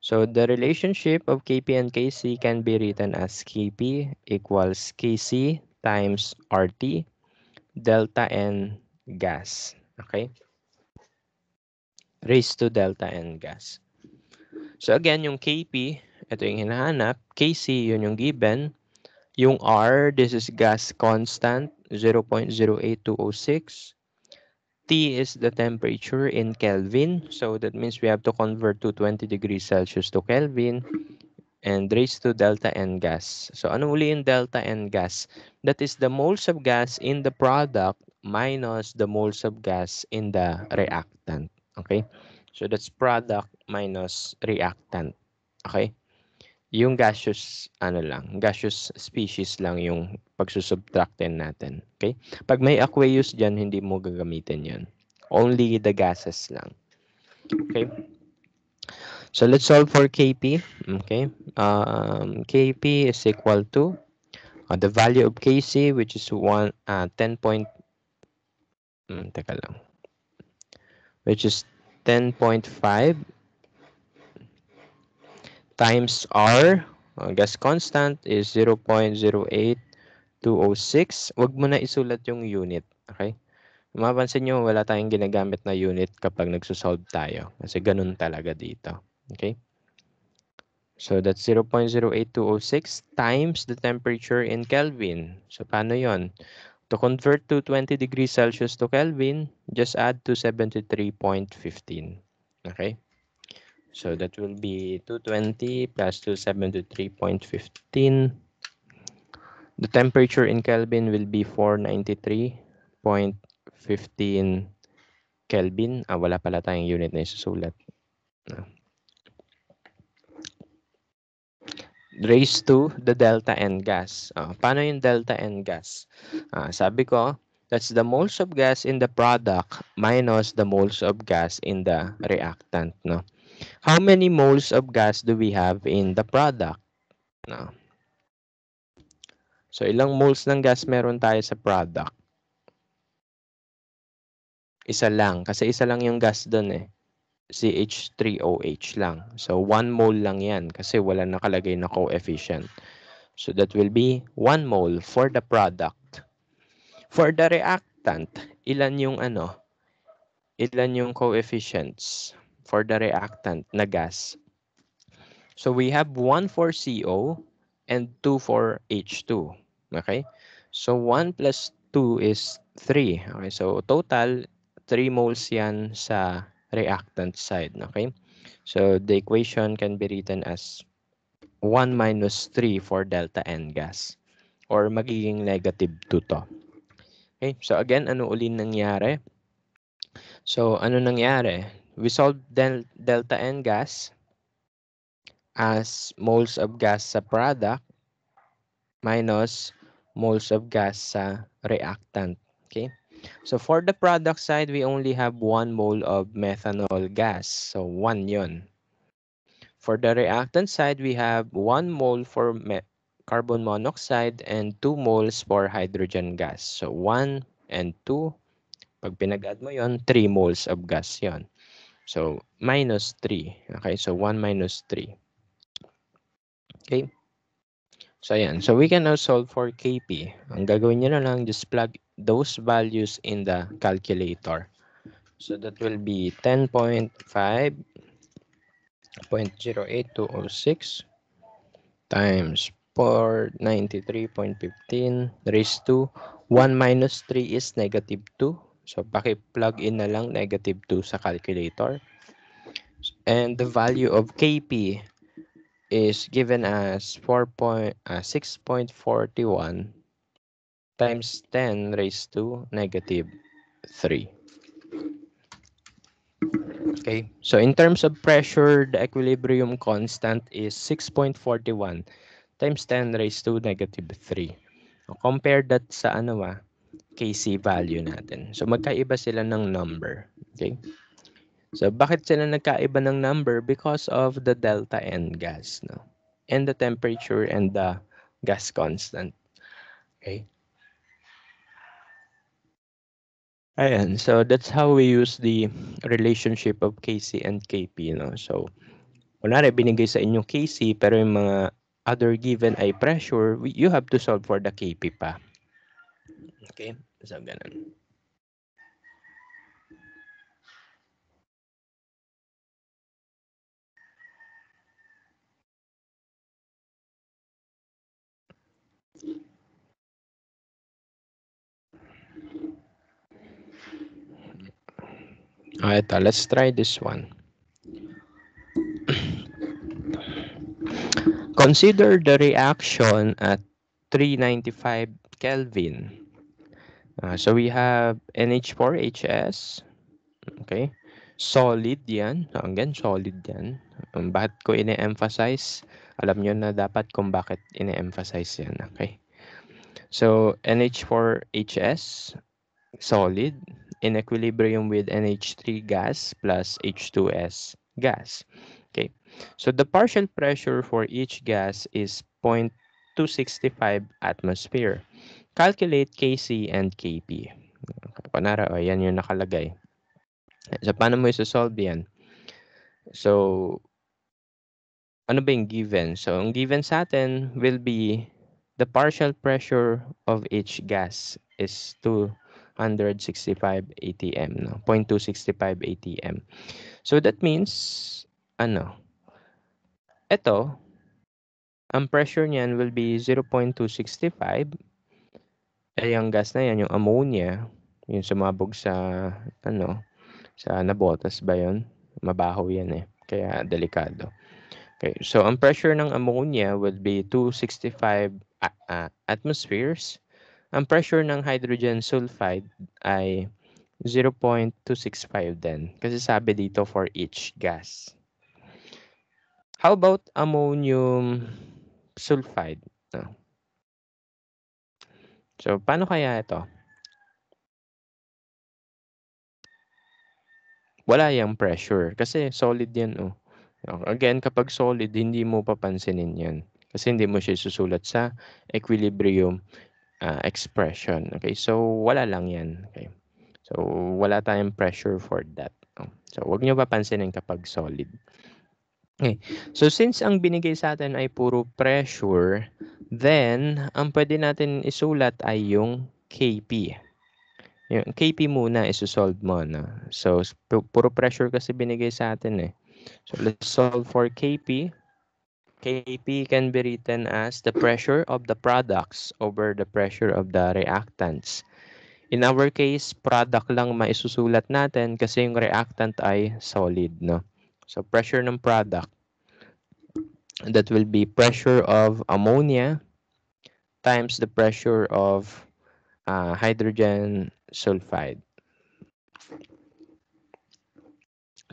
So the relationship of Kp and Kc can be written as Kp equals Kc times RT delta N gas. Okay? Raised to delta N gas. So again, yung Kp, ito yung hinahanap. Kc, yun yung given. Yung R, this is gas constant, 0.08206. T is the temperature in Kelvin. So that means we have to convert to 20 degrees Celsius to Kelvin and raised to delta N gas. So ano uli yung delta N gas? That is the moles of gas in the product minus the moles of gas in the reactant. Okay? So that's product minus reactant. Okay? Yung gaseous, ano lang, gaseous species lang yung pagsusubtractin natin. Okay? Pag may aqueous dyan, hindi mo gagamitin yun. Only the gases lang. Okay? So let's solve for Kp. Okay? Um, Kp is equal to uh, the value of Kc, which is one, uh, 10 point, hmm, teka lang, which is 10.5 times R, uh, gas constant is 0.08206. Huwag mo na isulat yung unit. Okay? Mapansin nyo, wala tayong ginagamit na unit kapag nagsosolve tayo. Kasi ganun talaga dito. Okay? So that's 0.08206 times the temperature in Kelvin. So paano yon? To convert to 20 degrees Celsius to Kelvin, just add to 73.15. Okay? So that will be 220 plus 273.15. The temperature in Kelvin will be 493.15 Kelvin. Ah, wala pala tayong unit na isusulat. No. raised to the delta N gas. Uh, paano yung delta N gas? Uh, sabi ko, that's the moles of gas in the product minus the moles of gas in the reactant. No? How many moles of gas do we have in the product? No? So, ilang moles ng gas meron tayo sa product? Isa lang. Kasi isa lang yung gas doon eh. CH3OH lang. So, 1 mole lang yan kasi wala nakalagay na coefficient. So, that will be 1 mole for the product. For the reactant, ilan yung ano? Ilan yung coefficients for the reactant na gas? So, we have 1 for CO and 2 for H2. Okay? So, 1 plus 2 is 3. Okay? So, total, 3 moles yan sa reactant side. Okay? So the equation can be written as 1 minus 3 for delta N gas or magiging negative 2 to. Okay, so again, ano uli nangyari? So ano nangyari? We solved del delta N gas as moles of gas sa product minus moles of gas sa reactant. Okay? So for the product side, we only have 1 mole of methanol gas. So 1 yon. For the reactant side, we have 1 mole for carbon monoxide and 2 moles for hydrogen gas. So 1 and 2. Pag pinag-add mo yon, 3 moles of gas yon. So minus 3. Okay, so 1 minus 3. Okay. So ayan. So we can now solve for Kp. Ang gagawin nyo na lang, just plug those values in the calculator. So that will be 10.5.08206 times 493.15 raised to 1 minus 3 is negative 2. So, paki-plug in na lang negative 2 sa calculator. And the value of Kp is given as 4 point, uh, 6.41 times 10 raised to negative 3. Okay, so in terms of pressure, the equilibrium constant is 6.41 times 10 raised to negative 3. Compare that sa ano ah, Kc value natin. So magkaiba sila ng number. Okay? So bakit sila nagkaiba ng number? Because of the delta N gas. No? And the temperature and the gas constant. Okay? Ayan, so that's how we use the relationship of Kc and Kp, no? So, kunwari binigay sa inyo Kc, pero yung mga other given ay pressure, you have to solve for the Kp pa. Okay? So, ganun. Ah, ito, let's try this one. Consider the reaction at 395 Kelvin. Uh, so we have NH4HS. Okay. Solid yan. So, again, solid yan. Um, bakit ko ine-emphasize? Alam nyo na dapat kung bakit ine-emphasize yan. Okay. So, NH4HS, solid in equilibrium with NH3 gas plus H2S gas. Okay, so the partial pressure for each gas is 0.265 atmosphere. Calculate Kc and Kp. Kunwari, oh, yan yung nakalagay. So, paano mo isa-solve yan? So, ano ba yung given? So, ang given sa atin will be the partial pressure of each gas is 2 165 ATM, no? 0.265 ATM. So that means, ano, ito, ang pressure niyan will be 0.265. Eh, yung gas na yan, yung ammonia, yung sumabog sa, ano, sa nabotas ba yon Mabaho yan eh. Kaya delikado. Okay, so ang pressure ng ammonia would be 265 uh, uh, atmospheres ang pressure ng hydrogen sulfide ay 0.265 din. Kasi sabi dito for each gas. How about ammonium sulfide? So, paano kaya ito? Wala yung pressure. Kasi solid yan. Oh. Again, kapag solid, hindi mo papansinin yan. Kasi hindi mo siya susulat sa equilibrium uh, expression. Okay, so wala lang yan. Okay. So wala tayong pressure for that. Oh. So wag niyo papansinin kapag solid. Okay. So since ang binigay sa atin ay puro pressure, then ang pwede natin isulat ay yung Kp. Yung Kp muna isosolve mo na. So puro pressure kasi binigay sa atin eh. So let's solve for Kp. Kp can be written as the pressure of the products over the pressure of the reactants. In our case, product lang maisusulat natin kasi yung reactant ay solid, no? So, pressure ng product, that will be pressure of ammonia times the pressure of uh, hydrogen sulfide.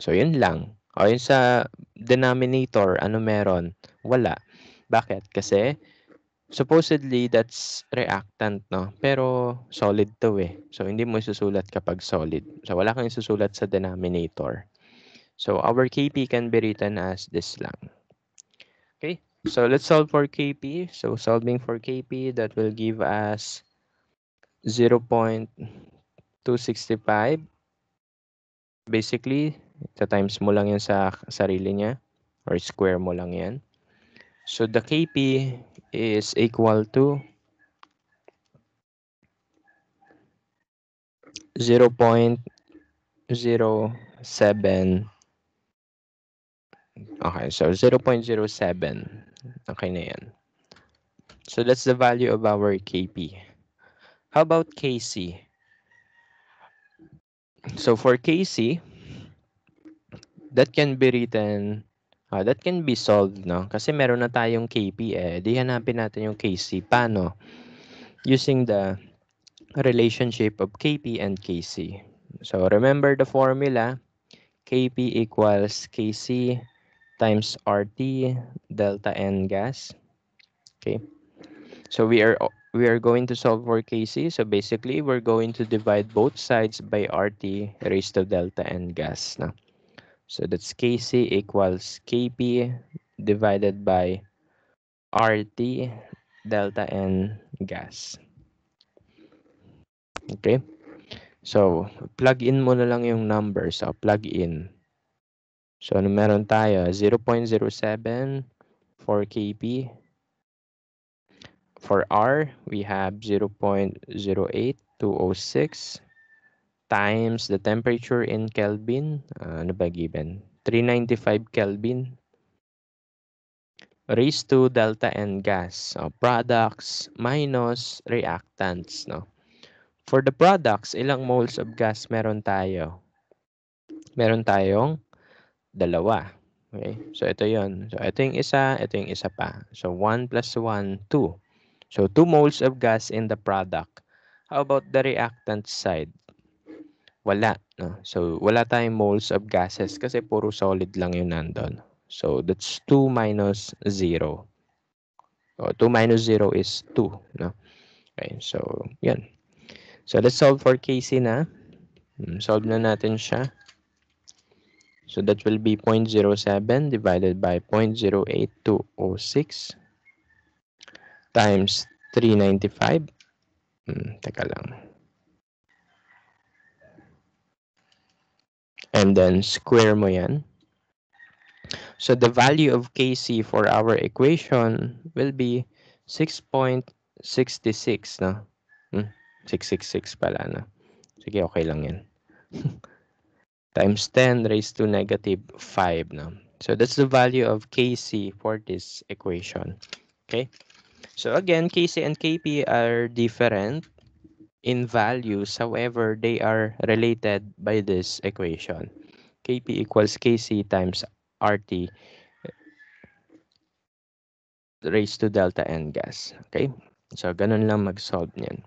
So, yun lang. O, yun sa denominator, ano meron? Wala. Bakit? Kasi supposedly that's reactant, no? Pero solid to eh. So hindi mo isusulat kapag solid. So wala kang isusulat sa denominator. So our Kp can be written as this lang. Okay? So let's solve for Kp. So solving for Kp, that will give us 0.265. Basically, the times mo lang yan sa sarili niya or square mo lang yan. So the Kp is equal to 0 0.07 Okay, so 0.07. Okay na yan. So that's the value of our Kp. How about Kc? So for Kc, that can be written Uh, that can be solved, no? Kasi meron na tayong KP eh. Di hanapin natin yung KC. Paano? Using the relationship of KP and KC. So, remember the formula. Kp equals Kc times RT delta N gas. Okay. So we are we are going to solve for Kc. So basically, we're going to divide both sides by RT raised to delta N gas. Now, so that's Kc equals Kp divided by RT delta N gas. Okay? So, plug in mo na lang yung numbers. So, plug in. So, ano meron tayo? 0.07 for Kp. For R, we have 0.08206 times the temperature in Kelvin. Uh, ano ba given? 395 Kelvin raised to delta N gas. So, products minus reactants. No? For the products, ilang moles of gas meron tayo? Meron tayong dalawa. Okay? So, ito yon. So, ito yung isa, ito yung isa pa. So, 1 plus 1, 2. So, 2 moles of gas in the product. How about the reactant side? Wala. No? So, wala tayong moles of gases kasi puro solid lang yun nandun. So, that's 2 minus 0. So, 2 minus 0 is 2. No? Okay, so, yan. So, let's solve for Kc na. Hmm, solve na natin siya. So, that will be 0.07 divided by 0.08206 times 395. Hmm, teka lang. And then, square mo yan. So, the value of Kc for our equation will be 6.66, no? Hmm. 666 pala, no? Sige, okay lang yan. Times 10 raised to negative 5, no? So that's the value of Kc for this equation. Okay? So again, Kc and Kp are different in values. However, they are related by this equation. Kp equals Kc times RT raised to delta N gas. Okay? So, ganun lang mag-solve niyan.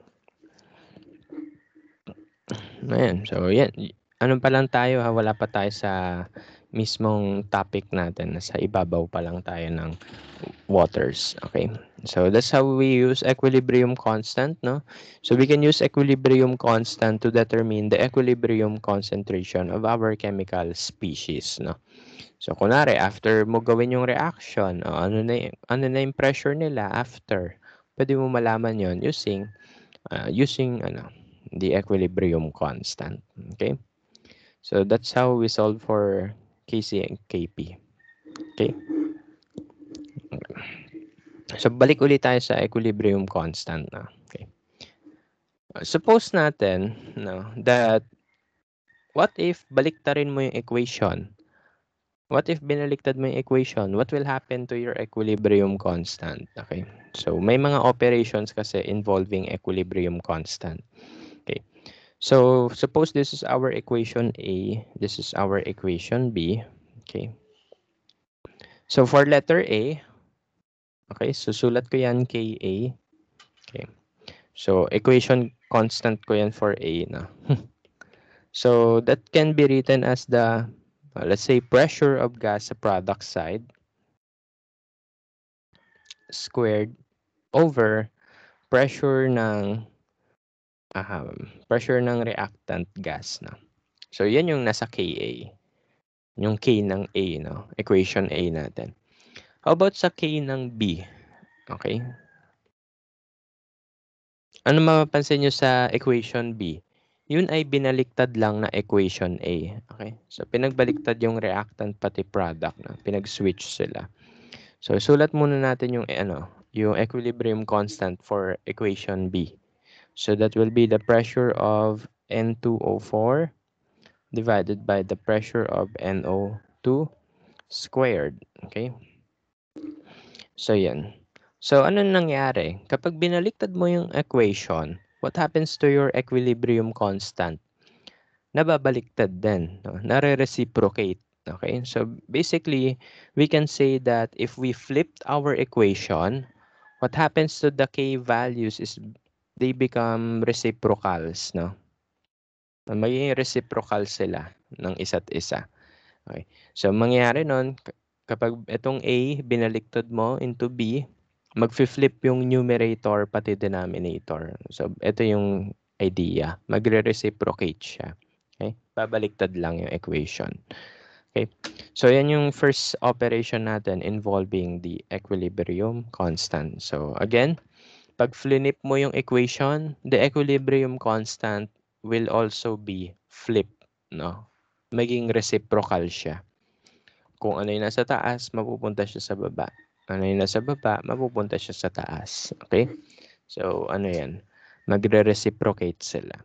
Ayan, so yan. Ano pa lang tayo ha, wala pa tayo sa mismong topic natin. Nasa ibabaw pa lang tayo ng waters. Okay. So that's how we use equilibrium constant, no? So we can use equilibrium constant to determine the equilibrium concentration of our chemical species, no? So kunare after mo gawin yung reaction, ano na yung, ano na yung pressure nila after. Pwede mo malaman yon using uh, using ano the equilibrium constant. Okay? So that's how we solve for Kc and Kp. Okay? So balik ulit tayo sa equilibrium constant na. Okay. Uh, suppose natin no that what if baliktarin mo yung equation? What if binaliktad mo yung equation? What will happen to your equilibrium constant? Okay. So may mga operations kasi involving equilibrium constant. So suppose this is our equation A, this is our equation B. Okay. So for letter A, okay, susulat ko yan KA. Okay. So equation constant ko yan for A na. so that can be written as the, uh, let's say, pressure of gas sa product side squared over pressure ng um, pressure ng reactant gas. No? So, yan yung nasa Ka. Yung K ng A, no? equation A natin. How about sa K ng B? Okay. Ano mapapansin nyo sa equation B? Yun ay binaliktad lang na equation A. Okay? So, pinagbaliktad yung reactant pati product. No? Pinag-switch sila. So, sulat muna natin yung, ano, yung equilibrium constant for equation B. So that will be the pressure of N2O4 divided by the pressure of NO2 squared. Okay? So yan. So ano nangyari? Kapag binaliktad mo yung equation, what happens to your equilibrium constant? Nababaliktad din. No? Nare-reciprocate. Okay? So basically, we can say that if we flipped our equation, what happens to the K values is they become reciprocals, no? Magiging reciprocal sila ng isa't isa. Okay. So, mangyayari nun, kapag itong A, binaliktad mo into B, magfi-flip yung numerator pati denominator. So, ito yung idea. Magre-reciprocate siya. Okay? Babaliktad lang yung equation. Okay? So, yan yung first operation natin involving the equilibrium constant. So, again, pag flip mo yung equation, the equilibrium constant will also be flipped. No? Maging reciprocal siya. Kung ano yung nasa taas, mapupunta siya sa baba. Ano yung nasa baba, mapupunta siya sa taas. Okay? So, ano yan? Magre-reciprocate sila.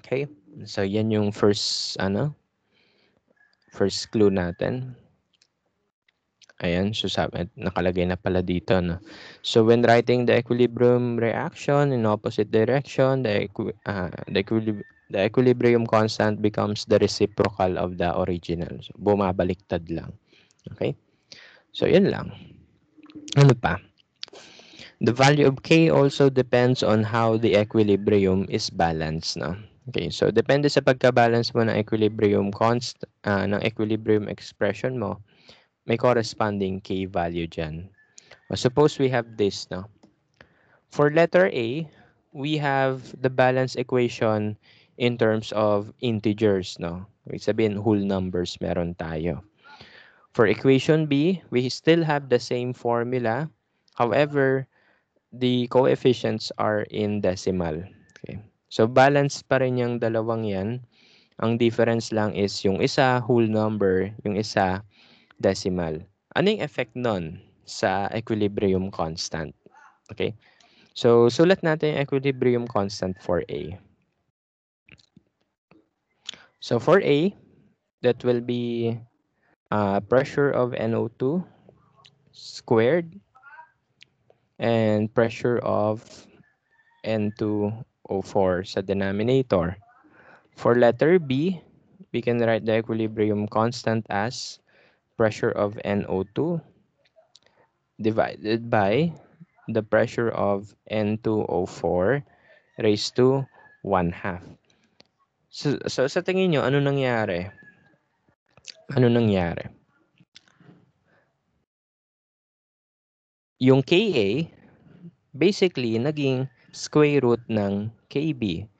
Okay? So, yan yung first, ano? First clue natin. Ayan, so sabi, nakalagay na pala dito. No? So, when writing the equilibrium reaction in opposite direction, the, equi uh, the, equilib the equilibrium constant becomes the reciprocal of the original. So, bumabaliktad lang. Okay? So, yun lang. Ano pa? The value of K also depends on how the equilibrium is balanced. No? Okay, so depende sa pagka-balance mo ng equilibrium const, uh, ng equilibrium expression mo, may corresponding K value dyan. Well, suppose we have this, no? For letter A, we have the balance equation in terms of integers, no? Ibig sabihin, whole numbers meron tayo. For equation B, we still have the same formula. However, the coefficients are in decimal. Okay. So, balance pa rin yung dalawang yan. Ang difference lang is yung isa whole number, yung isa decimal. Ano yung effect nun sa equilibrium constant? Okay? So, sulat natin yung equilibrium constant for A. So, for A, that will be uh, pressure of NO2 squared and pressure of N2O4 sa denominator. For letter B, we can write the equilibrium constant as pressure of NO2 divided by the pressure of N2O4 raised to 1 half. So, so sa tingin nyo, ano nangyari? Ano nangyari? Yung Ka, basically, naging square root ng KB.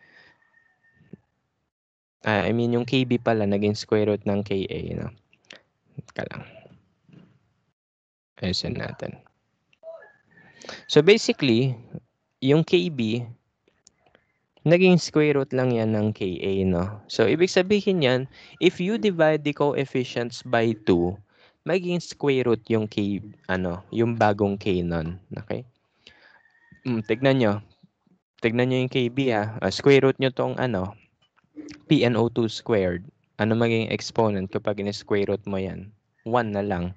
Uh, I mean, yung KB pala, naging square root ng Ka. No? Teka lang. Ayusin natin. So basically, yung KB, naging square root lang yan ng Ka, no? So ibig sabihin yan, if you divide the coefficients by 2, magiging square root yung K, ano, yung bagong K nun. Okay? Mm, tignan nyo. Tignan nyo yung KB, ha. Uh, square root nyo tong, ano, PNO2 squared ano maging exponent kapag in-square root mo yan? 1 na lang.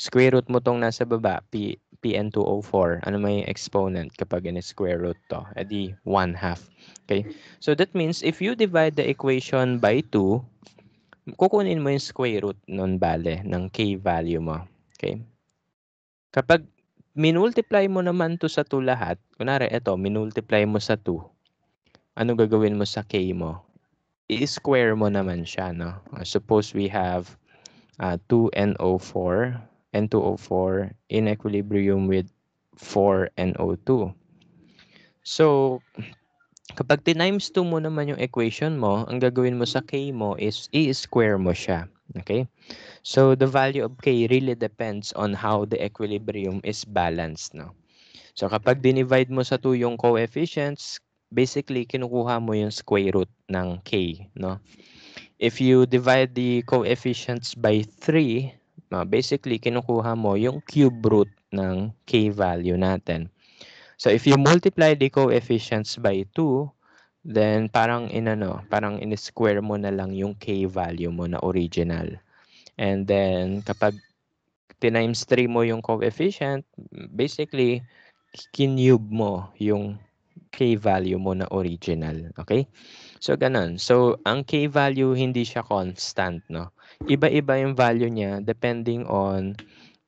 Square root mo tong nasa baba, P, Pn2O4. Ano may exponent kapag in-square root to? E di 1 half. Okay? So that means if you divide the equation by 2, kukunin mo yung square root nun bale ng k value mo. Okay? Kapag minultiply mo naman to sa 2 lahat, kunwari ito, minultiply mo sa 2, ano gagawin mo sa k mo? i-square mo naman siya, no? Suppose we have uh, 2NO4, N2O4 in equilibrium with 4NO2. So, kapag times 2 mo naman yung equation mo, ang gagawin mo sa K mo is i-square mo siya. Okay? So, the value of K really depends on how the equilibrium is balanced, no? So, kapag dinivide mo sa 2 yung coefficients, basically kinukuha mo yung square root ng k, no? If you divide the coefficients by 3, uh, basically kinukuha mo yung cube root ng k value natin. So if you multiply the coefficients by 2, then parang inano, parang in-square mo na lang yung k value mo na original. And then kapag times 3 mo yung coefficient, basically kinube mo yung K value mo na original. Okay? So, ganun. So, ang K value, hindi siya constant, no? Iba-iba yung value niya depending on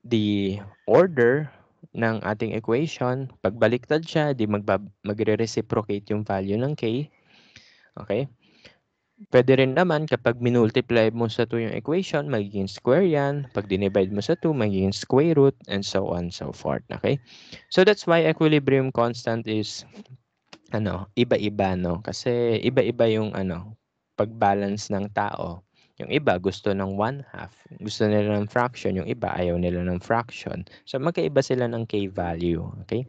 the order ng ating equation. Pag baliktad siya, di magre-reciprocate yung value ng K. Okay? Pwede rin naman kapag minultiply mo sa 2 yung equation, magiging square yan. Pag dinivide mo sa 2, magiging square root, and so on so forth. Okay? So that's why equilibrium constant is ano, iba-iba, no? Kasi iba-iba yung ano, pag-balance ng tao. Yung iba gusto ng 1 half, gusto nila ng fraction, yung iba ayaw nila ng fraction. So magkaiba sila ng k value, okay?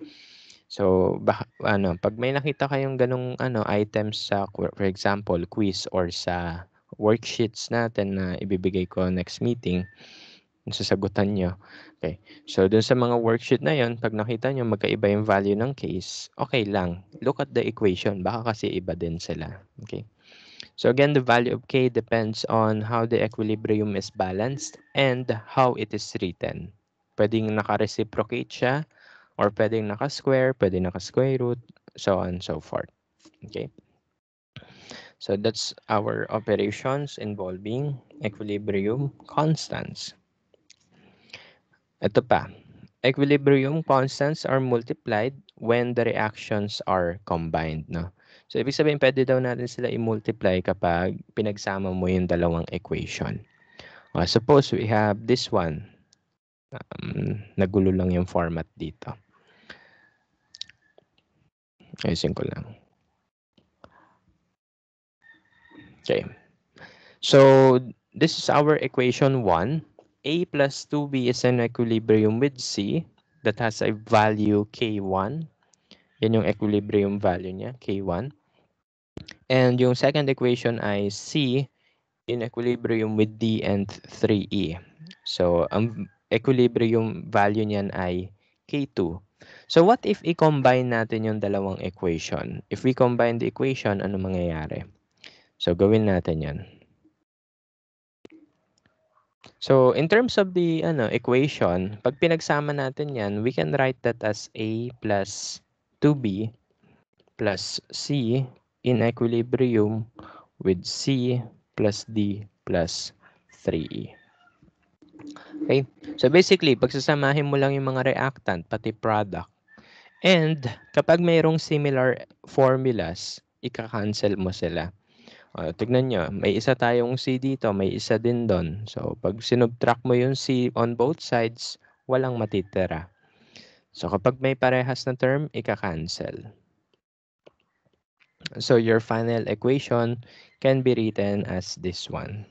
So, baka, ano, pag may nakita kayong ganong ano, items sa, for example, quiz or sa worksheets natin na ibibigay ko next meeting, sasagutan nyo. Okay. So, dun sa mga worksheet na yon pag nakita nyo magkaiba yung value ng case, okay lang. Look at the equation. Baka kasi iba din sila. Okay. So, again, the value of k depends on how the equilibrium is balanced and how it is written. Pwedeng naka-reciprocate siya or pwedeng naka-square, pwedeng naka-square root, so on and so forth. Okay? So that's our operations involving equilibrium constants. Ito pa. Equilibrium constants are multiplied when the reactions are combined. No? So, ibig sabihin, pwede daw natin sila i-multiply kapag pinagsama mo yung dalawang equation. Uh, suppose we have this one. Um, nagulo lang yung format dito. Ayusin ko lang. Okay. So, this is our equation 1. A plus 2B is an equilibrium with C that has a value K1. Yan yung equilibrium value niya, K1. And yung second equation ay C in equilibrium with D and 3E. So, ang equilibrium value niyan ay K2. So what if i-combine natin yung dalawang equation? If we combine the equation, ano mangyayari? So gawin natin yan. So in terms of the ano equation, pag pinagsama natin yan, we can write that as A plus 2B plus C in equilibrium with C plus D plus 3E. Okay? So basically, pagsasamahin mo lang yung mga reactant, pati product. And kapag mayroong similar formulas, ika-cancel mo sila. Uh, tignan nyo, may isa tayong C dito, may isa din doon. So pag sinubtract mo yung C on both sides, walang matitira. So kapag may parehas na term, ika-cancel. So your final equation can be written as this one.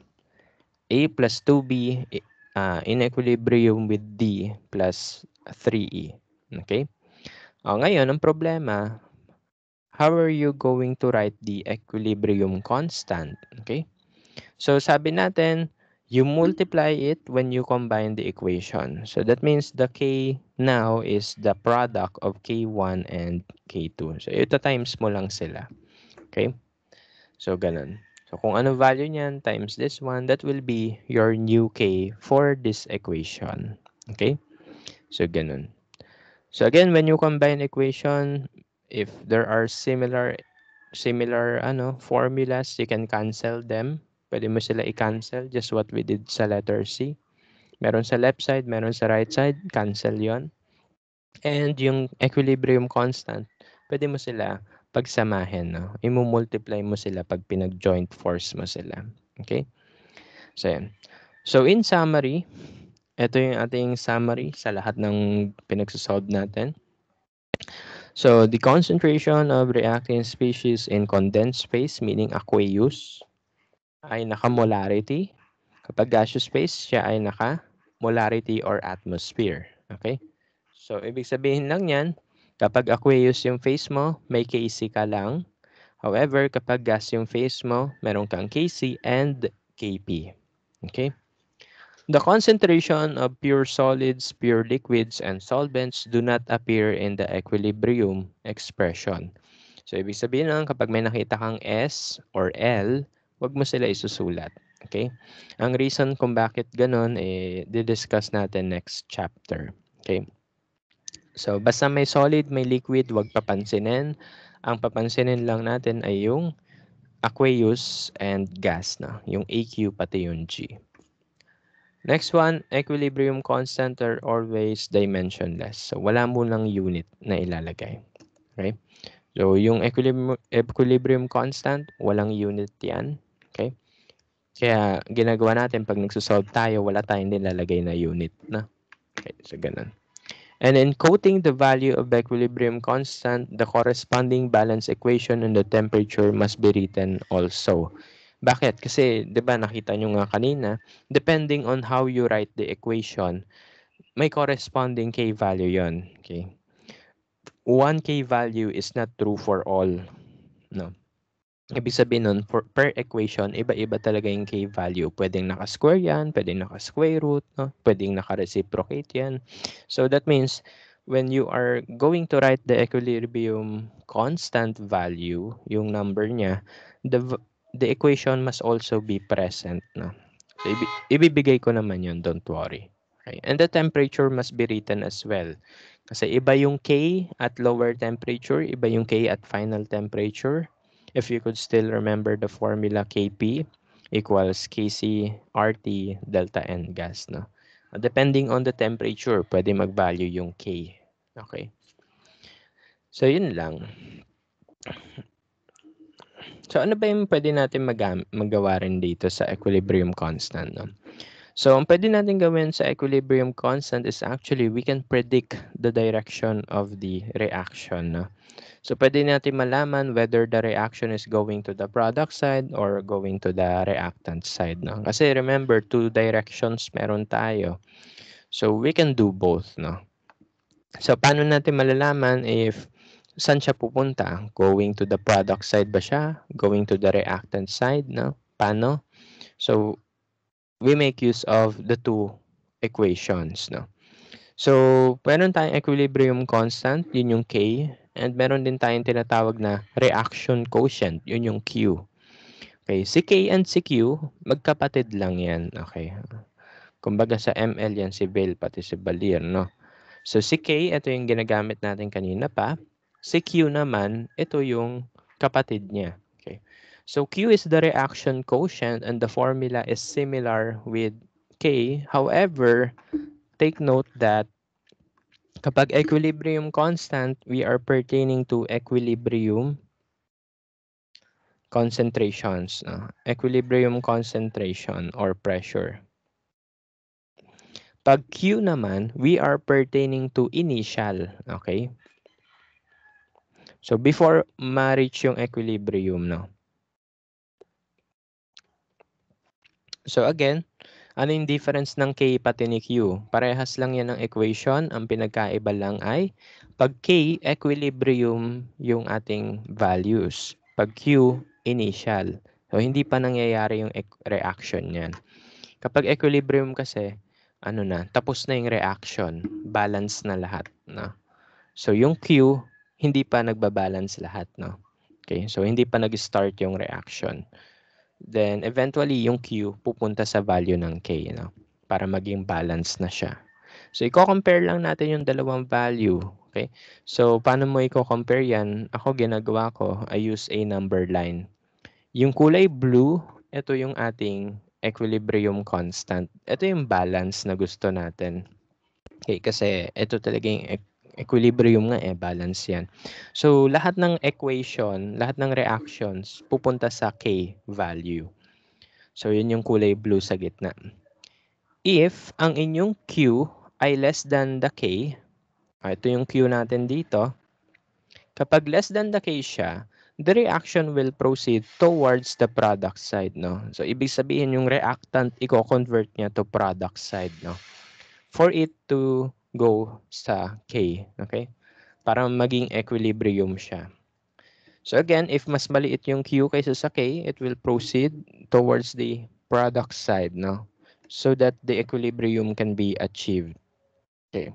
A plus 2B uh, in equilibrium with D plus 3E. Okay? O, ngayon, ang problema, how are you going to write the equilibrium constant? Okay? So, sabi natin, you multiply it when you combine the equation. So, that means the K now is the product of K1 and K2. So, ito times mo lang sila. Okay? So, ganun. So kung ano value niyan times this one, that will be your new k for this equation. Okay? So ganun. So again, when you combine equation, if there are similar similar ano formulas, you can cancel them. Pwede mo sila i-cancel just what we did sa letter C. Meron sa left side, meron sa right side, cancel 'yon. And yung equilibrium constant, pwede mo sila pagsamahin, no? Imu-multiply mo sila pag pinag-joint force mo sila. Okay? So, yan. So, in summary, ito yung ating summary sa lahat ng pinagsasolve natin. So, the concentration of reacting species in condensed space, meaning aqueous, ay naka-molarity. Kapag gaseous space, siya ay naka-molarity or atmosphere. Okay? So, ibig sabihin lang yan, Kapag aqueous yung phase mo, may Kc ka lang. However, kapag gas yung phase mo, meron kang Kc and Kp. Okay? The concentration of pure solids, pure liquids, and solvents do not appear in the equilibrium expression. So, ibig sabihin lang, kapag may nakita kang S or L, wag mo sila isusulat. Okay? Ang reason kung bakit ganun, eh, di-discuss natin next chapter. Okay? So, basta may solid, may liquid, wag papansinin. Ang papansinin lang natin ay yung aqueous and gas na, yung AQ pati yung G. Next one, equilibrium constant are always dimensionless. So, wala mo lang unit na ilalagay. Okay? So, yung equilibrium, equilibrium constant, walang unit yan. Kaya ginagawa natin pag nagsosolve tayo, wala tayong nilalagay na unit na. Okay, so ganun. And in quoting the value of the equilibrium constant, the corresponding balance equation and the temperature must be written also. Bakit? Kasi, di ba, nakita nyo nga kanina, depending on how you write the equation, may corresponding k value yon Okay? One k value is not true for all. No. Ibig sabihin nun, for, per equation, iba-iba talaga yung k value. Pwedeng naka-square yan, pwedeng naka-square root, no? pwedeng naka-reciprocate yan. So that means, when you are going to write the equilibrium constant value, yung number niya, the, the equation must also be present. No? So, ibibigay ko naman yun, don't worry. Okay? And the temperature must be written as well. Kasi iba yung K at lower temperature, iba yung K at final temperature. If you could still remember the formula Kp equals Kc RT delta N gas. No? Depending on the temperature, pwede mag-value yung K. Okay. So, yun lang. So, ano ba yung pwede natin mag- magawa rin dito sa equilibrium constant? No? So, ang pwede natin gawin sa equilibrium constant is actually we can predict the direction of the reaction. No? So, pwede natin malaman whether the reaction is going to the product side or going to the reactant side. No? Kasi remember, two directions meron tayo. So, we can do both. No? So, paano natin malalaman if saan siya pupunta? Going to the product side ba siya? Going to the reactant side? No? Paano? So, we make use of the two equations. No? So, meron tayong equilibrium constant, yun yung K, and meron din tayong tinatawag na reaction quotient, yun yung Q. Okay, si K and si Q, magkapatid lang yan. Okay. Kumbaga sa ML yan si Bell, pati si Balir, no? So, si K, ito yung ginagamit natin kanina pa. Si Q naman, ito yung kapatid niya. So Q is the reaction quotient and the formula is similar with K. However, take note that kapag equilibrium constant, we are pertaining to equilibrium concentrations. No? Equilibrium concentration or pressure. Pag Q naman, we are pertaining to initial. Okay? So before ma-reach yung equilibrium, no? So again, ano yung difference ng K pati ni Q? Parehas lang yan ng equation. Ang pinagkaiba lang ay pag K, equilibrium yung ating values. Pag Q, initial. So hindi pa nangyayari yung reaction niyan. Kapag equilibrium kasi, ano na, tapos na yung reaction. Balance na lahat. No? So yung Q, hindi pa nagbabalance lahat. No? Okay, so hindi pa nag-start yung reaction. Then, eventually, yung Q pupunta sa value ng K, no? Para maging balance na siya. So, i-compare lang natin yung dalawang value. Okay? So, paano mo i-compare yan? Ako, ginagawa ko, I use a number line. Yung kulay blue, ito yung ating equilibrium constant. Ito yung balance na gusto natin. Okay, kasi ito talaga yung equilibrium nga eh, balance yan. So, lahat ng equation, lahat ng reactions, pupunta sa K value. So, yun yung kulay blue sa gitna. If ang inyong Q ay less than the K, ah, ito yung Q natin dito, kapag less than the K siya, the reaction will proceed towards the product side, no? So, ibig sabihin yung reactant, i-convert niya to product side, no? For it to go sa K. Okay? Para maging equilibrium siya. So again, if mas maliit yung Q kaysa sa K, it will proceed towards the product side, no? So that the equilibrium can be achieved. Okay.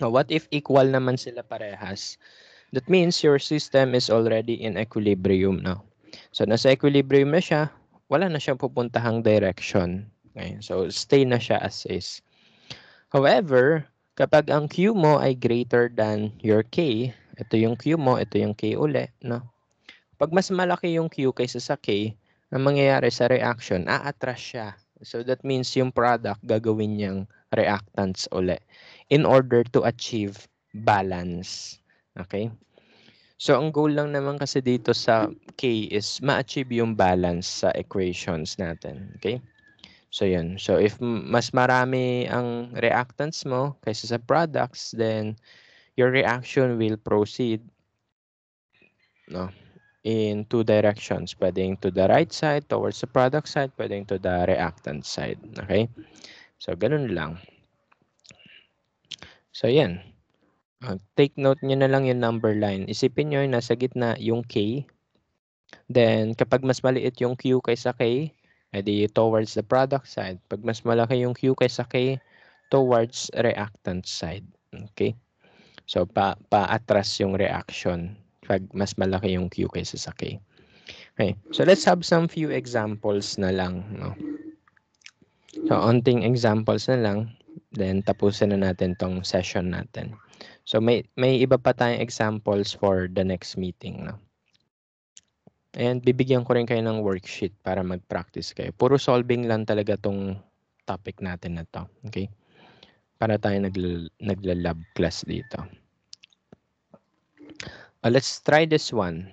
Now, what if equal naman sila parehas? That means your system is already in equilibrium now. So nasa equilibrium na siya, wala na siyang pupuntahang direction. Okay? So stay na siya as is. However, Kapag ang Q mo ay greater than your K, ito yung Q mo, ito yung K uli, no? Pag mas malaki yung Q kaysa sa K, ang mangyayari sa reaction, aatras siya. So that means yung product gagawin niyang reactants uli in order to achieve balance. Okay? So, ang goal lang naman kasi dito sa K is ma-achieve yung balance sa equations natin. Okay? So, yun. So, if mas marami ang reactants mo kaysa sa products, then your reaction will proceed no, in two directions. Pwedeng to the right side, towards the product side, pwedeng to the reactant side. Okay? So, ganun lang. So, yan. Uh, take note nyo na lang yung number line. Isipin nyo yung nasa gitna yung K. Then, kapag mas maliit yung Q kaysa K, edi towards the product side. Pag mas malaki yung Q kaysa K, towards reactant side. Okay? So, pa pa-atras yung reaction pag mas malaki yung Q kaysa sa K. Okay. So, let's have some few examples na lang. No? So, onting examples na lang. Then, tapusin na natin tong session natin. So may may iba pa tayong examples for the next meeting, no. And bibigyan ko rin kayo ng worksheet para mag-practice kayo. Puro solving lang talaga tong topic natin na to, okay? Para tayo nagla nagla-lab class dito. Uh, let's try this one.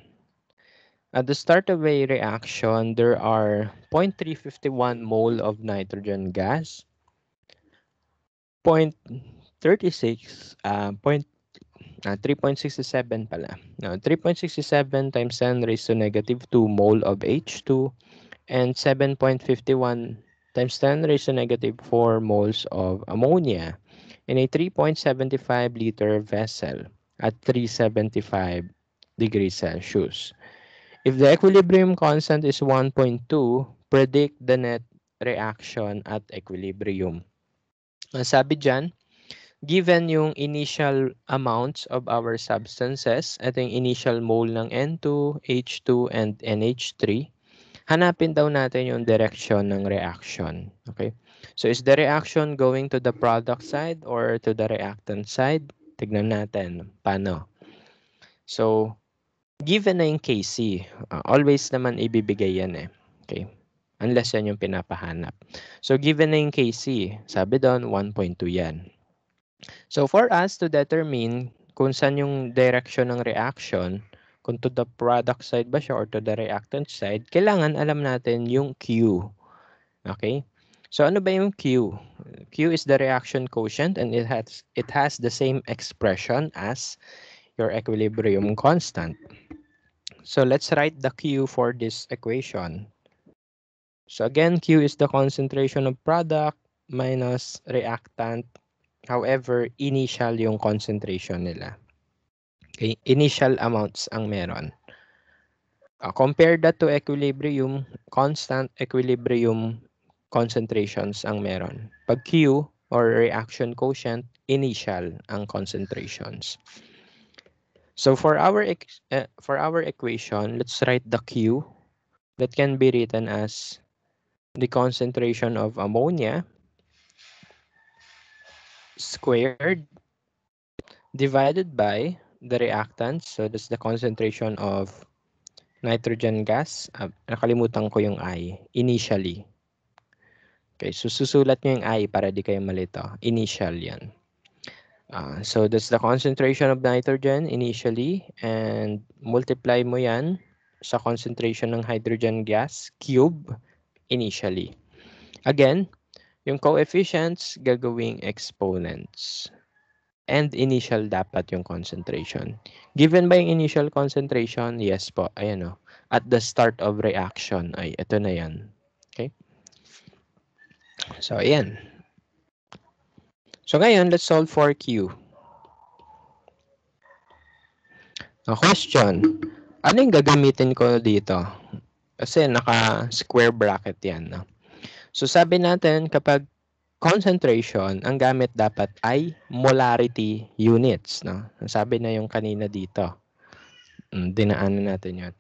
At the start of a reaction, there are 0.351 mole of nitrogen gas, 36, uh, point, uh, 3.67 pala. Now, 3.67 times 10 raised to negative 2 mole of H2 and 7.51 times 10 raised to negative 4 moles of ammonia in a 3.75 liter vessel at 375 degrees Celsius. If the equilibrium constant is 1.2, predict the net reaction at equilibrium. Ang sabi dyan, given yung initial amounts of our substances, ito yung initial mole ng N2, H2, and NH3, hanapin daw natin yung direction ng reaction. Okay? So is the reaction going to the product side or to the reactant side? Tignan natin. Paano? So, given na yung KC, uh, always naman ibibigay yan eh. Okay? Unless yan yung pinapahanap. So, given na yung KC, sabi doon, 1.2 yan. So for us to determine kung saan yung direction ng reaction, kung to the product side ba siya or to the reactant side, kailangan alam natin yung Q. Okay? So ano ba yung Q? Q is the reaction quotient and it has it has the same expression as your equilibrium constant. So let's write the Q for this equation. So again, Q is the concentration of product minus reactant However, initial yung concentration nila. Okay, initial amounts ang meron. Uh, compare that to equilibrium, constant equilibrium concentrations ang meron. Pag Q or reaction quotient, initial ang concentrations. So for our uh, for our equation, let's write the Q that can be written as the concentration of ammonia squared divided by the reactants. So that's the concentration of nitrogen gas. Uh, nakalimutan ko yung I. Initially. Okay, so susulat nyo yung I para di kayo malito. Initial yan. Uh, so that's the concentration of nitrogen initially and multiply mo yan sa concentration ng hydrogen gas cube initially. Again, yung coefficients, gagawing exponents. And initial dapat yung concentration. Given ba yung initial concentration? Yes po. Ayan o. At the start of reaction. Ay, ito na yan. Okay? So, ayan. So, ngayon, let's solve for Q. A question. Ano yung gagamitin ko dito? Kasi naka-square bracket yan. No? So sabi natin kapag concentration, ang gamit dapat ay molarity units. No? Sabi na yung kanina dito. Hmm, dinaanan natin yun.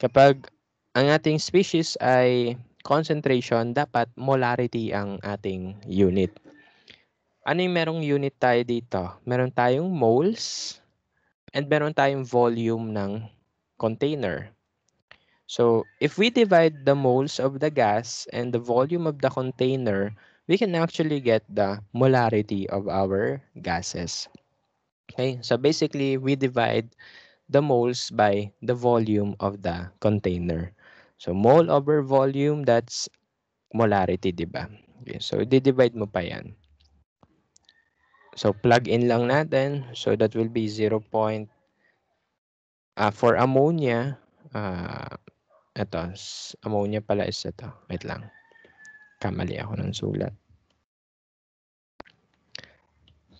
Kapag ang ating species ay concentration, dapat molarity ang ating unit. Ano merong unit tayo dito? Meron tayong moles and meron tayong volume ng container. So if we divide the moles of the gas and the volume of the container, we can actually get the molarity of our gases. Okay, so basically we divide the moles by the volume of the container. So, mole over volume, that's molarity, di? Okay, so, di-divide mo pa yan. So, plug in lang natin. So, that will be 0. Point, uh, for ammonia, uh, ito, ammonia pala is ito. Wait lang. Kamali ako ng sulat.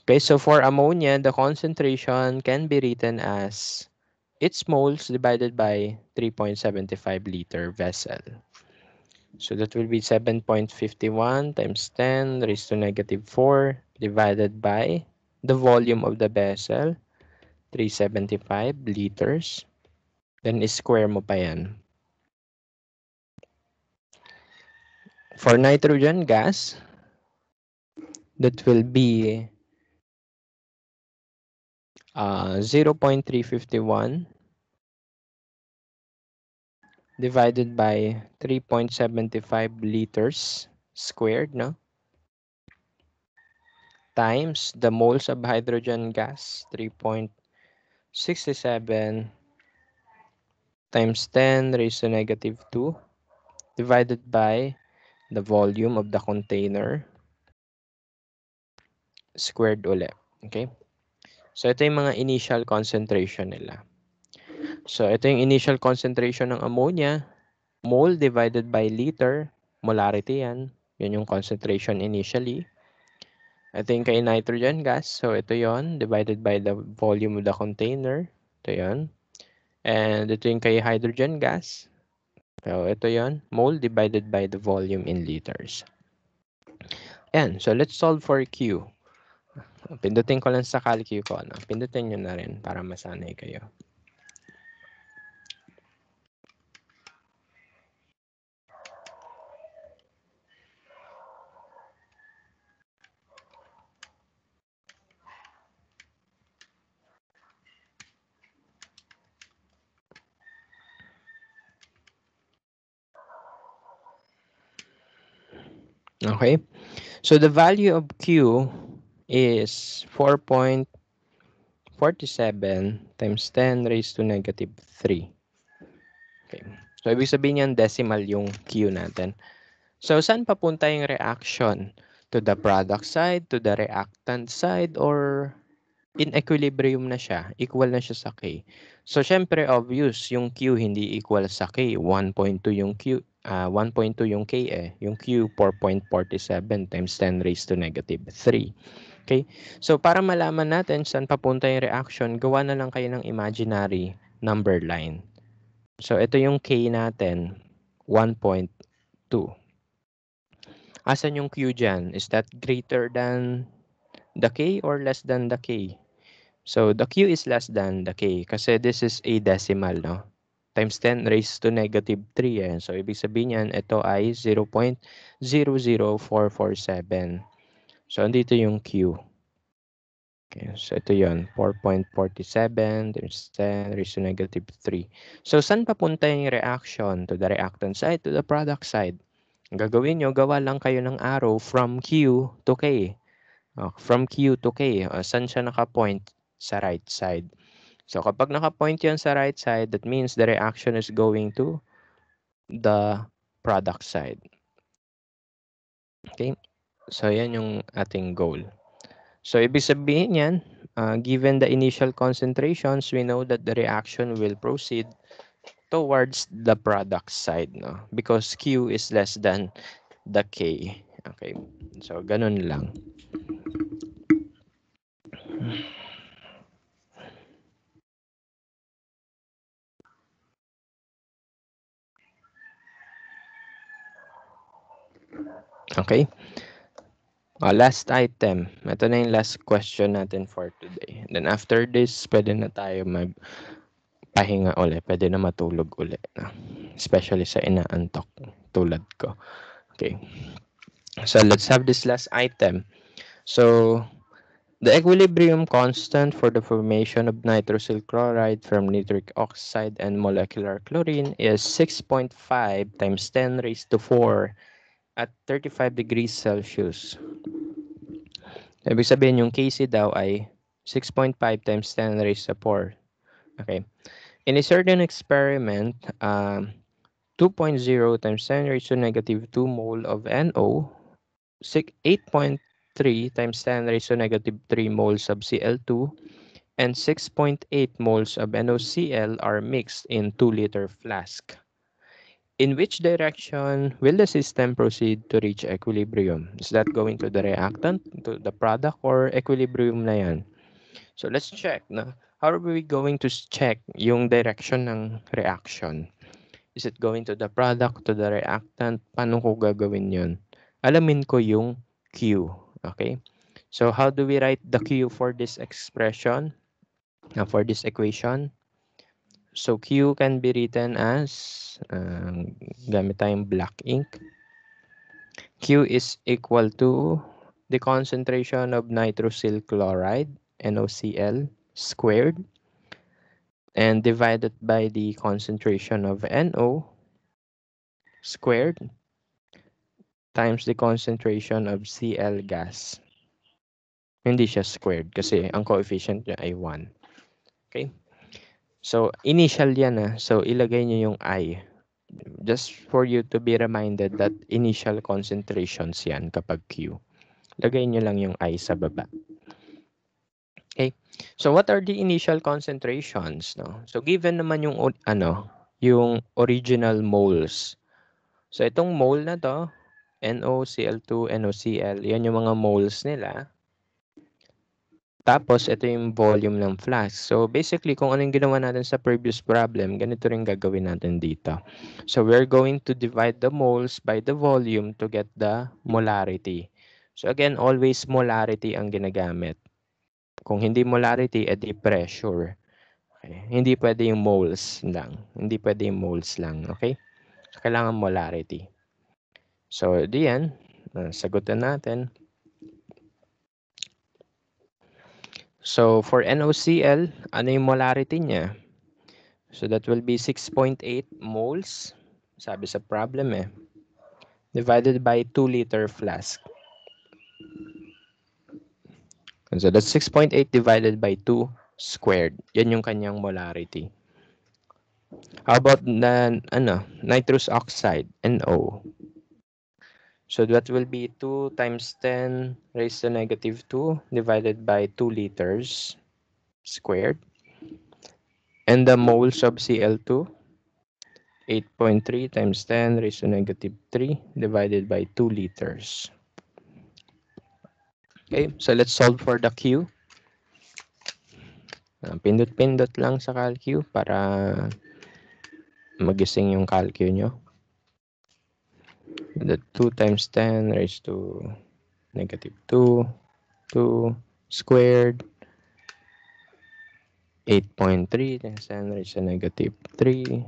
Okay, so for ammonia, the concentration can be written as its moles divided by 3.75 liter vessel. So that will be 7.51 times 10 raised to negative 4 divided by the volume of the vessel, 375 liters. Then square mo pa yan. For nitrogen gas, that will be uh, 0.351 divided by 3.75 liters squared, no? Times the moles of hydrogen gas, 3.67 times 10 raised to negative 2 divided by the volume of the container squared ulit. Okay? So, ito yung mga initial concentration nila. So, ito yung initial concentration ng ammonia. Mole divided by liter. Molarity yan. Yan yung concentration initially. Ito yung kay nitrogen gas. So, ito yon divided by the volume of the container. Ito yon And ito yung kay hydrogen gas. So, ito yon Mole divided by the volume in liters. Ayan. So, let's solve for Q. Pindutin ko lang sa calcu ko. No? Pindutin nyo na rin para masanay kayo. Okay. So the value of Q is 4.47 times 10 raised to negative 3. Okay. So ibig sabihin yan decimal yung Q natin. So saan papunta yung reaction? To the product side, to the reactant side, or in equilibrium na siya, equal na siya sa K. So syempre obvious, yung Q hindi equal sa K. 1.2 yung Q, uh, ah, 1.2 yung K eh. Yung Q, 4.47 times 10 raised to negative 3. Okay? So, para malaman natin saan papunta yung reaction, gawa na lang kayo ng imaginary number line. So, ito yung K natin, 1.2. Asan yung Q dyan? Is that greater than the K or less than the K? So, the Q is less than the K kasi this is a decimal, no? Times 10 raised to negative 3. Eh. So, ibig sabihin yan, ito ay 0.00447. So, andito yung Q. Okay, so ito yon 4.47 times 10 raised to negative 3. So, saan papunta yung reaction? To the reactant side, to the product side. Ang gagawin nyo, gawa lang kayo ng arrow from Q to K. Oh, from Q to K. Uh, saan siya nakapoint? Sa right side. So kapag naka-point yan sa right side, that means the reaction is going to the product side. Okay? So yan yung ating goal. So ibig sabihin yan, uh, given the initial concentrations, we know that the reaction will proceed towards the product side no because Q is less than the K. Okay? So ganun lang. Okay? Uh, last item. Ito na yung last question natin for today. And then after this, pwede na tayo mag pahinga ulit. Pwede na matulog ulit. No? Especially sa inaantok tulad ko. Okay. So let's have this last item. So the equilibrium constant for the formation of nitrosyl chloride from nitric oxide and molecular chlorine is 6.5 times 10 raised to 4 at 35 degrees Celsius. Ibig sabihin yung Kc daw ay 6.5 times 10 raised to 4 Okay. In a certain experiment, um, 2.0 times 10 raised to negative 2 mole of NO, 8.3 times 10 raised to negative 3 moles of Cl2, and 6.8 moles of NOCl are mixed in 2 liter flask. In which direction will the system proceed to reach equilibrium? Is that going to the reactant, to the product, or equilibrium na yan? So let's check. No? How are we going to check yung direction ng reaction? Is it going to the product, to the reactant? Paano ko gagawin yun? Alamin ko yung Q. Okay? So how do we write the Q for this expression? Uh, for this equation? So Q can be written as, um, gamit tayong black ink. Q is equal to the concentration of nitrosyl chloride, NOCl, squared, and divided by the concentration of NO squared times the concentration of Cl gas. Hindi siya squared kasi ang coefficient niya ay 1. Okay? So, initial yan ah. So, ilagay niyo yung I. Just for you to be reminded that initial concentrations yan kapag Q. Lagay niyo lang yung I sa baba. Okay. So, what are the initial concentrations? No? So, given naman yung, ano, yung original moles. So, itong mole na to, NoCl2, NoCl, yan yung mga moles nila. Tapos, ito yung volume ng flask. So, basically, kung anong ginawa natin sa previous problem, ganito rin gagawin natin dito. So, we're going to divide the moles by the volume to get the molarity. So, again, always molarity ang ginagamit. Kung hindi molarity, edi pressure. Okay. Hindi pwede yung moles lang. Hindi pwede yung moles lang. Okay? Kailangan molarity. So, diyan, uh, sagutan natin. So, for NOCl, ano yung molarity niya? So, that will be 6.8 moles. Sabi sa problem eh. Divided by 2 liter flask. So, that's 6.8 divided by 2 squared. Yan yung kanyang molarity. How about the ano, nitrous oxide, NO? So that will be 2 times 10 raised to negative 2 divided by 2 liters squared. And the moles of Cl2, 8.3 times 10 raised to negative 3 divided by 2 liters. Okay, so let's solve for the Q. Uh, pindot-pindot lang sa calcu para magising yung calcu nyo the 2 times 10 raised to negative 2, 2 squared, 8.3 times 10 raised to negative 3,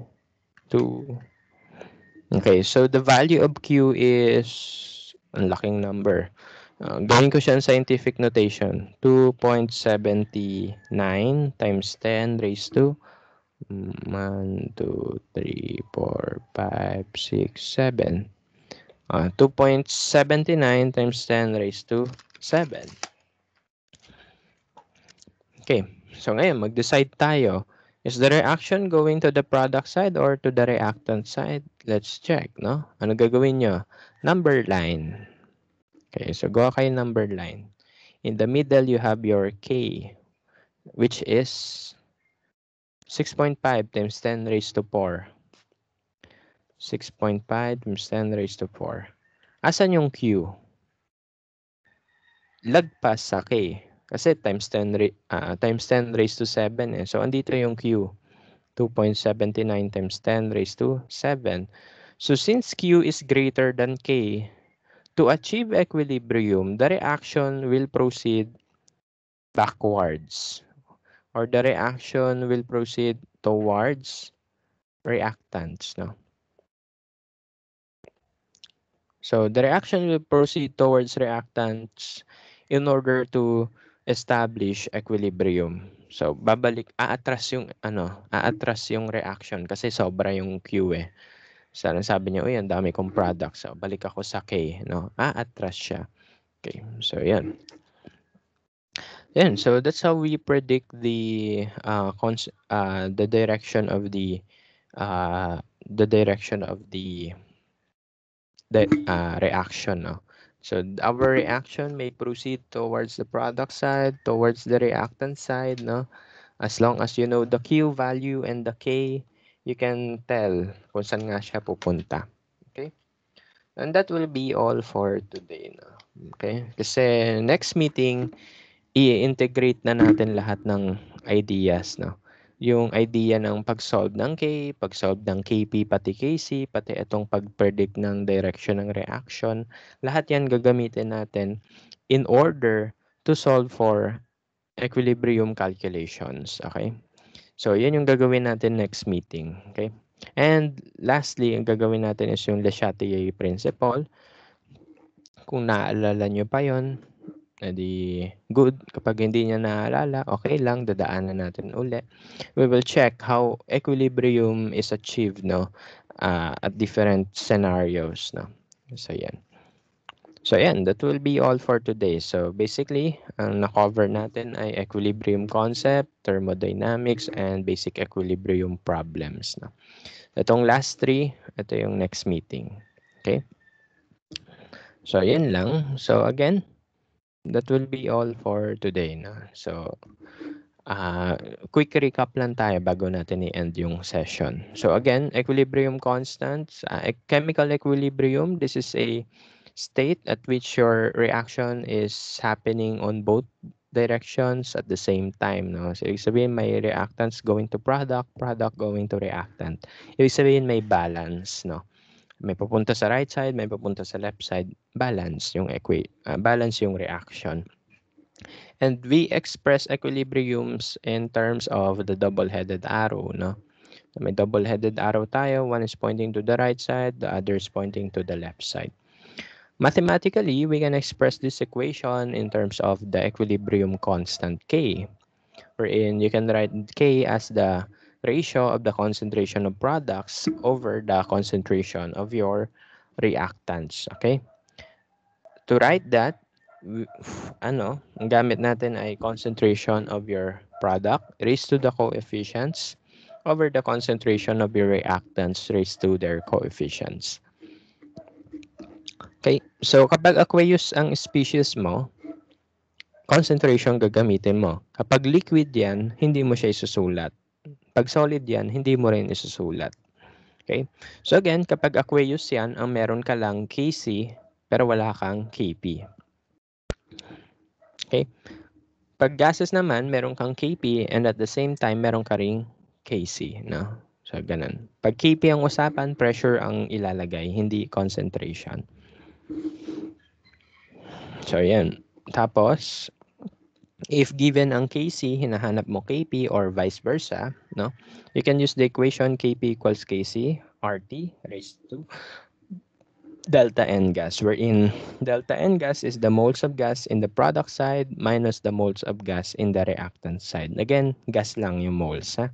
2. Okay, so the value of Q is ang laking number. Uh, gawin ko siya scientific notation. 2.79 times 10 raised to 1, 2, 3, 4, 5, 6, 7. Uh, 2.79 times 10 raised to 7. Okay, so ngayon mag-decide tayo. Is the reaction going to the product side or to the reactant side? Let's check, no? Ano gagawin nyo? Number line. Okay, so go kayo number line. In the middle, you have your K, which is 6.5 times 10 raised to 4. 6.5 times 10 raised to 4. Asan yung Q? Lagpas sa K. Kasi times 10, uh, times 10 raised to 7 eh. So, andito yung Q. 2.79 times 10 raised to 7. So, since Q is greater than K, to achieve equilibrium, the reaction will proceed backwards. Or the reaction will proceed towards reactants. No? So the reaction will proceed towards reactants in order to establish equilibrium. So babalik aatras yung ano, aatras yung reaction kasi sobra yung Q eh. So sabi niya, "Uy, ang dami kong products." So balik ako sa K, no? Aatras siya. Okay. So 'yan. Yan, so that's how we predict the uh, cons- uh, the direction of the uh, the direction of the the uh, reaction. No? So our reaction may proceed towards the product side, towards the reactant side. No, as long as you know the Q value and the K, you can tell kung saan nga siya pupunta. Okay, and that will be all for today. No? Okay, kasi next meeting i-integrate na natin lahat ng ideas, no? Yung idea ng pag-solve ng K, pag-solve ng KP pati KC, pati itong pag-predict ng direction ng reaction, lahat yan gagamitin natin in order to solve for equilibrium calculations, okay? So, yan yung gagawin natin next meeting, okay? And lastly, ang gagawin natin is yung Le Chatelier principle. Kung naaalala nyo pa yon edi good. Kapag hindi niya naalala, okay lang, dadaanan natin uli. We will check how equilibrium is achieved no uh, at different scenarios no. So yan. So yan, that will be all for today. So basically, ang na-cover natin ay equilibrium concept, thermodynamics, and basic equilibrium problems. No? Itong last three, ito yung next meeting. Okay? So yan lang. So again, that will be all for today. No? So, uh, quick recap lang tayo bago natin i-end yung session. So again, equilibrium constants, uh, chemical equilibrium, this is a state at which your reaction is happening on both directions at the same time. No? So, ibig sabihin may reactants going to product, product going to reactant. Ibig sabihin may balance. No? May papunta sa right side, may papunta sa left side, balance yung equi uh, balance yung reaction. And we express equilibriums in terms of the double-headed arrow, no? So may double-headed arrow tayo, one is pointing to the right side, the other is pointing to the left side. Mathematically, we can express this equation in terms of the equilibrium constant K, wherein you can write K as the ratio of the concentration of products over the concentration of your reactants. Okay? To write that, ano, ang gamit natin ay concentration of your product raised to the coefficients over the concentration of your reactants raised to their coefficients. Okay, so kapag aqueous ang species mo, concentration gagamitin mo. Kapag liquid yan, hindi mo siya isusulat. Pag solid yan, hindi mo rin isusulat. Okay? So again, kapag aqueous yan, ang meron ka lang Kc, pero wala kang Kp. Okay? Pag gases naman, meron kang Kp and at the same time, meron ka ring Kc. No? So, ganun. Pag Kp ang usapan, pressure ang ilalagay, hindi concentration. So, yan. Tapos, if given ang Kc, hinahanap mo Kp or vice versa, no? You can use the equation Kp equals Kc, RT raised to delta N gas, wherein delta N gas is the moles of gas in the product side minus the moles of gas in the reactant side. Again, gas lang yung moles, ha?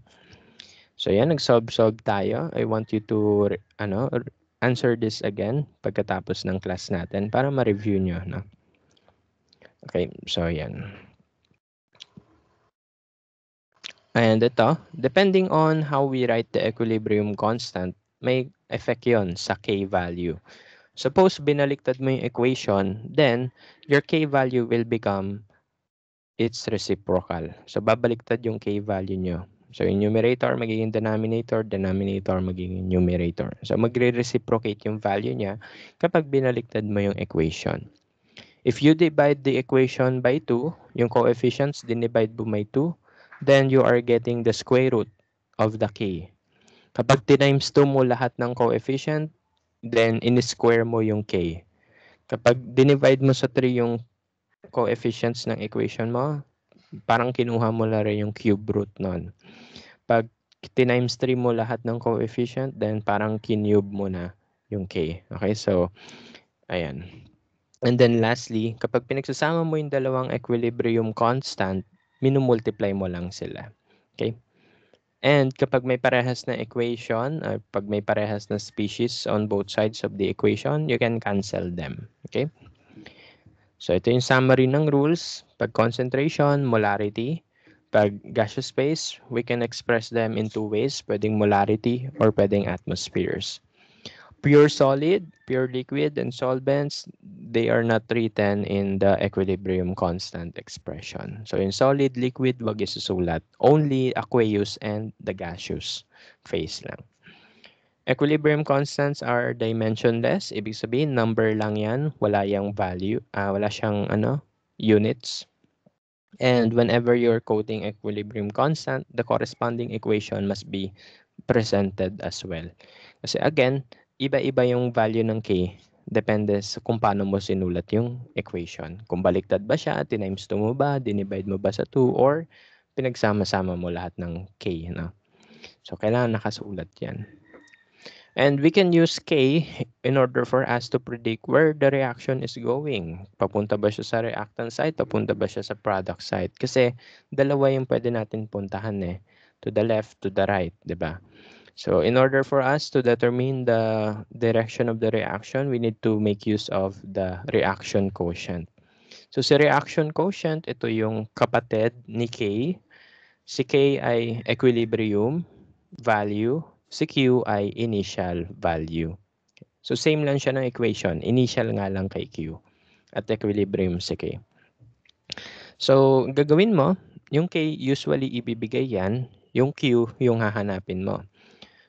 So, yan, nag-solve-solve tayo. I want you to, ano, answer this again pagkatapos ng class natin para ma-review nyo, no? Okay, so yan. And ito, depending on how we write the equilibrium constant, may effect yon sa K value. Suppose binaliktad mo yung equation, then your K value will become its reciprocal. So babaliktad yung K value nyo. So yung numerator magiging denominator, denominator magiging numerator. So magre-reciprocate yung value niya kapag binaliktad mo yung equation. If you divide the equation by 2, yung coefficients dinivide mo by 2, then you are getting the square root of the k. Kapag times 2 mo lahat ng coefficient, then in-square mo yung k. Kapag dinivide mo sa 3 yung coefficients ng equation mo, parang kinuha mo na rin yung cube root nun. Pag times 3 mo lahat ng coefficient, then parang kinube mo na yung k. Okay, so, ayan. And then lastly, kapag pinagsasama mo yung dalawang equilibrium constant, minumultiply mo lang sila. Okay? And kapag may parehas na equation, or pag may parehas na species on both sides of the equation, you can cancel them. Okay? So ito yung summary ng rules. Pag concentration, molarity. Pag gaseous phase, we can express them in two ways. Pwedeng molarity or pwedeng atmospheres. Pure solid, pure liquid, and solvents, they are not written in the equilibrium constant expression. So in solid, liquid, wag isusulat. Only aqueous and the gaseous phase lang. Equilibrium constants are dimensionless. Ibig sabihin, number lang yan. Wala yang value. Uh, wala siyang ano, units. And whenever you're quoting equilibrium constant, the corresponding equation must be presented as well. Kasi again, iba-iba yung value ng k depende sa kung paano mo sinulat yung equation. Kung baliktad ba siya, tinimes 2 mo ba, dinivide mo ba sa 2, or pinagsama-sama mo lahat ng k. No? So, kailangan nakasulat yan. And we can use K in order for us to predict where the reaction is going. Papunta ba siya sa reactant side? Papunta ba siya sa product side? Kasi dalawa yung pwede natin puntahan eh. To the left, to the right, di ba? So in order for us to determine the direction of the reaction, we need to make use of the reaction quotient. So si reaction quotient, ito yung kapatid ni K. Si K ay equilibrium value si Q ay initial value. So same lang siya ng equation. Initial nga lang kay Q at equilibrium si K. So gagawin mo, yung K usually ibibigay yan, yung Q yung hahanapin mo.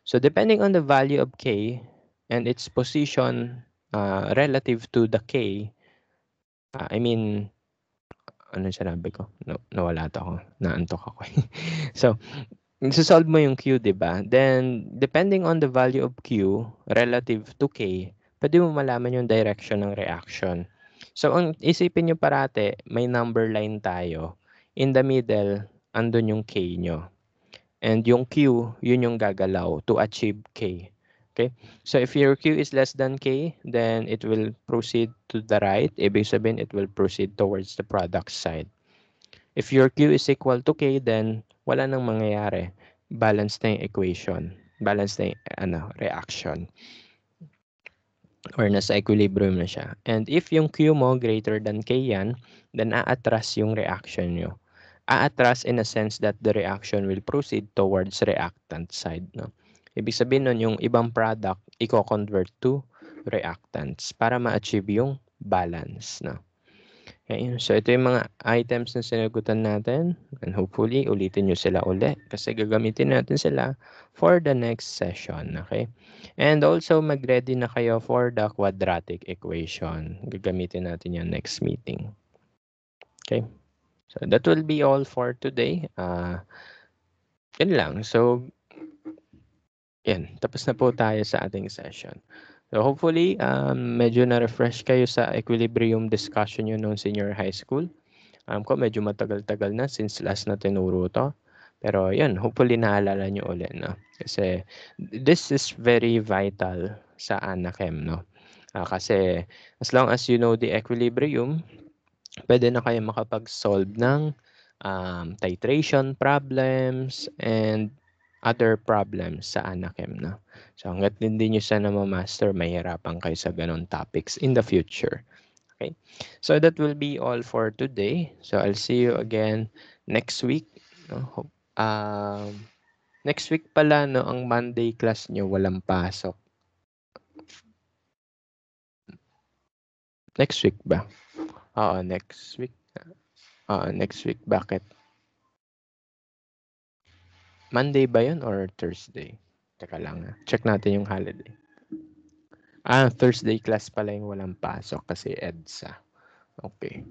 So depending on the value of K and its position uh, relative to the K, uh, I mean, ano sinabi ko? No, nawala to ako. Naantok ako. so, Nagsasolve mo yung Q, di ba? Then, depending on the value of Q relative to K, pwede mo malaman yung direction ng reaction. So, ang isipin nyo parate, may number line tayo. In the middle, andun yung K nyo. And yung Q, yun yung gagalaw to achieve K. Okay? So, if your Q is less than K, then it will proceed to the right. Ibig sabihin, it will proceed towards the product side. If your Q is equal to K, then wala nang mangyayari. Balance na yung equation. Balance na yung ano, reaction. Or nasa equilibrium na siya. And if yung Q mo greater than K yan, then aatras yung reaction nyo. Aatras in a sense that the reaction will proceed towards reactant side. No? Ibig sabihin nun, yung ibang product, i-convert to reactants para ma-achieve yung balance. No? Okay, so ito yung mga items na sinagutan natin and hopefully ulitin nyo sila uli kasi gagamitin natin sila for the next session. Okay? And also mag-ready na kayo for the quadratic equation. Gagamitin natin yan next meeting. Okay? So that will be all for today. Uh, yun lang. So, yan. Tapos na po tayo sa ating session. So hopefully, um, medyo na-refresh kayo sa equilibrium discussion nyo noong senior high school. Um, ko medyo matagal-tagal na since last na tinuro to. Pero yan, hopefully naalala nyo ulit. No? Kasi this is very vital sa ANACHEM. No? Uh, kasi as long as you know the equilibrium, pwede na kayo makapag-solve ng um, titration problems and other problems sa Anakem. No? So hanggat hindi nyo sana ma-master, mahirapan kayo sa ganun topics in the future. Okay? So that will be all for today. So I'll see you again next week. No? Um, next week pala, no, ang Monday class nyo, walang pasok. Next week ba? Oo, next week. Oo, next week. Bakit? Monday ba yun or Thursday? Teka lang ha. Check natin yung holiday. Ah, Thursday class pala yung walang pasok kasi EDSA. Okay.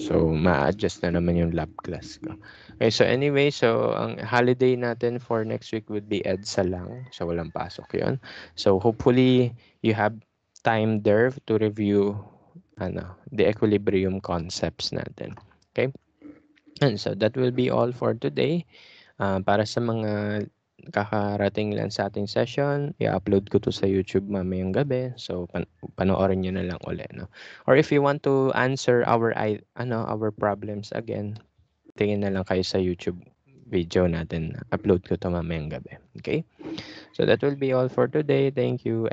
So, ma-adjust na naman yung lab class ko. Okay, so anyway, so ang holiday natin for next week would be EDSA lang. So, walang pasok yon So, hopefully, you have time there to review ano, the equilibrium concepts natin. Okay? And so, that will be all for today. Uh, para sa mga kakarating lang sa ating session, i-upload ko to sa YouTube mamayang gabi. So pan panoorin niyo na lang ulit, no. Or if you want to answer our ano, our problems again, tingin na lang kayo sa YouTube video natin. Upload ko to mamayang gabi. Okay? So that will be all for today. Thank you.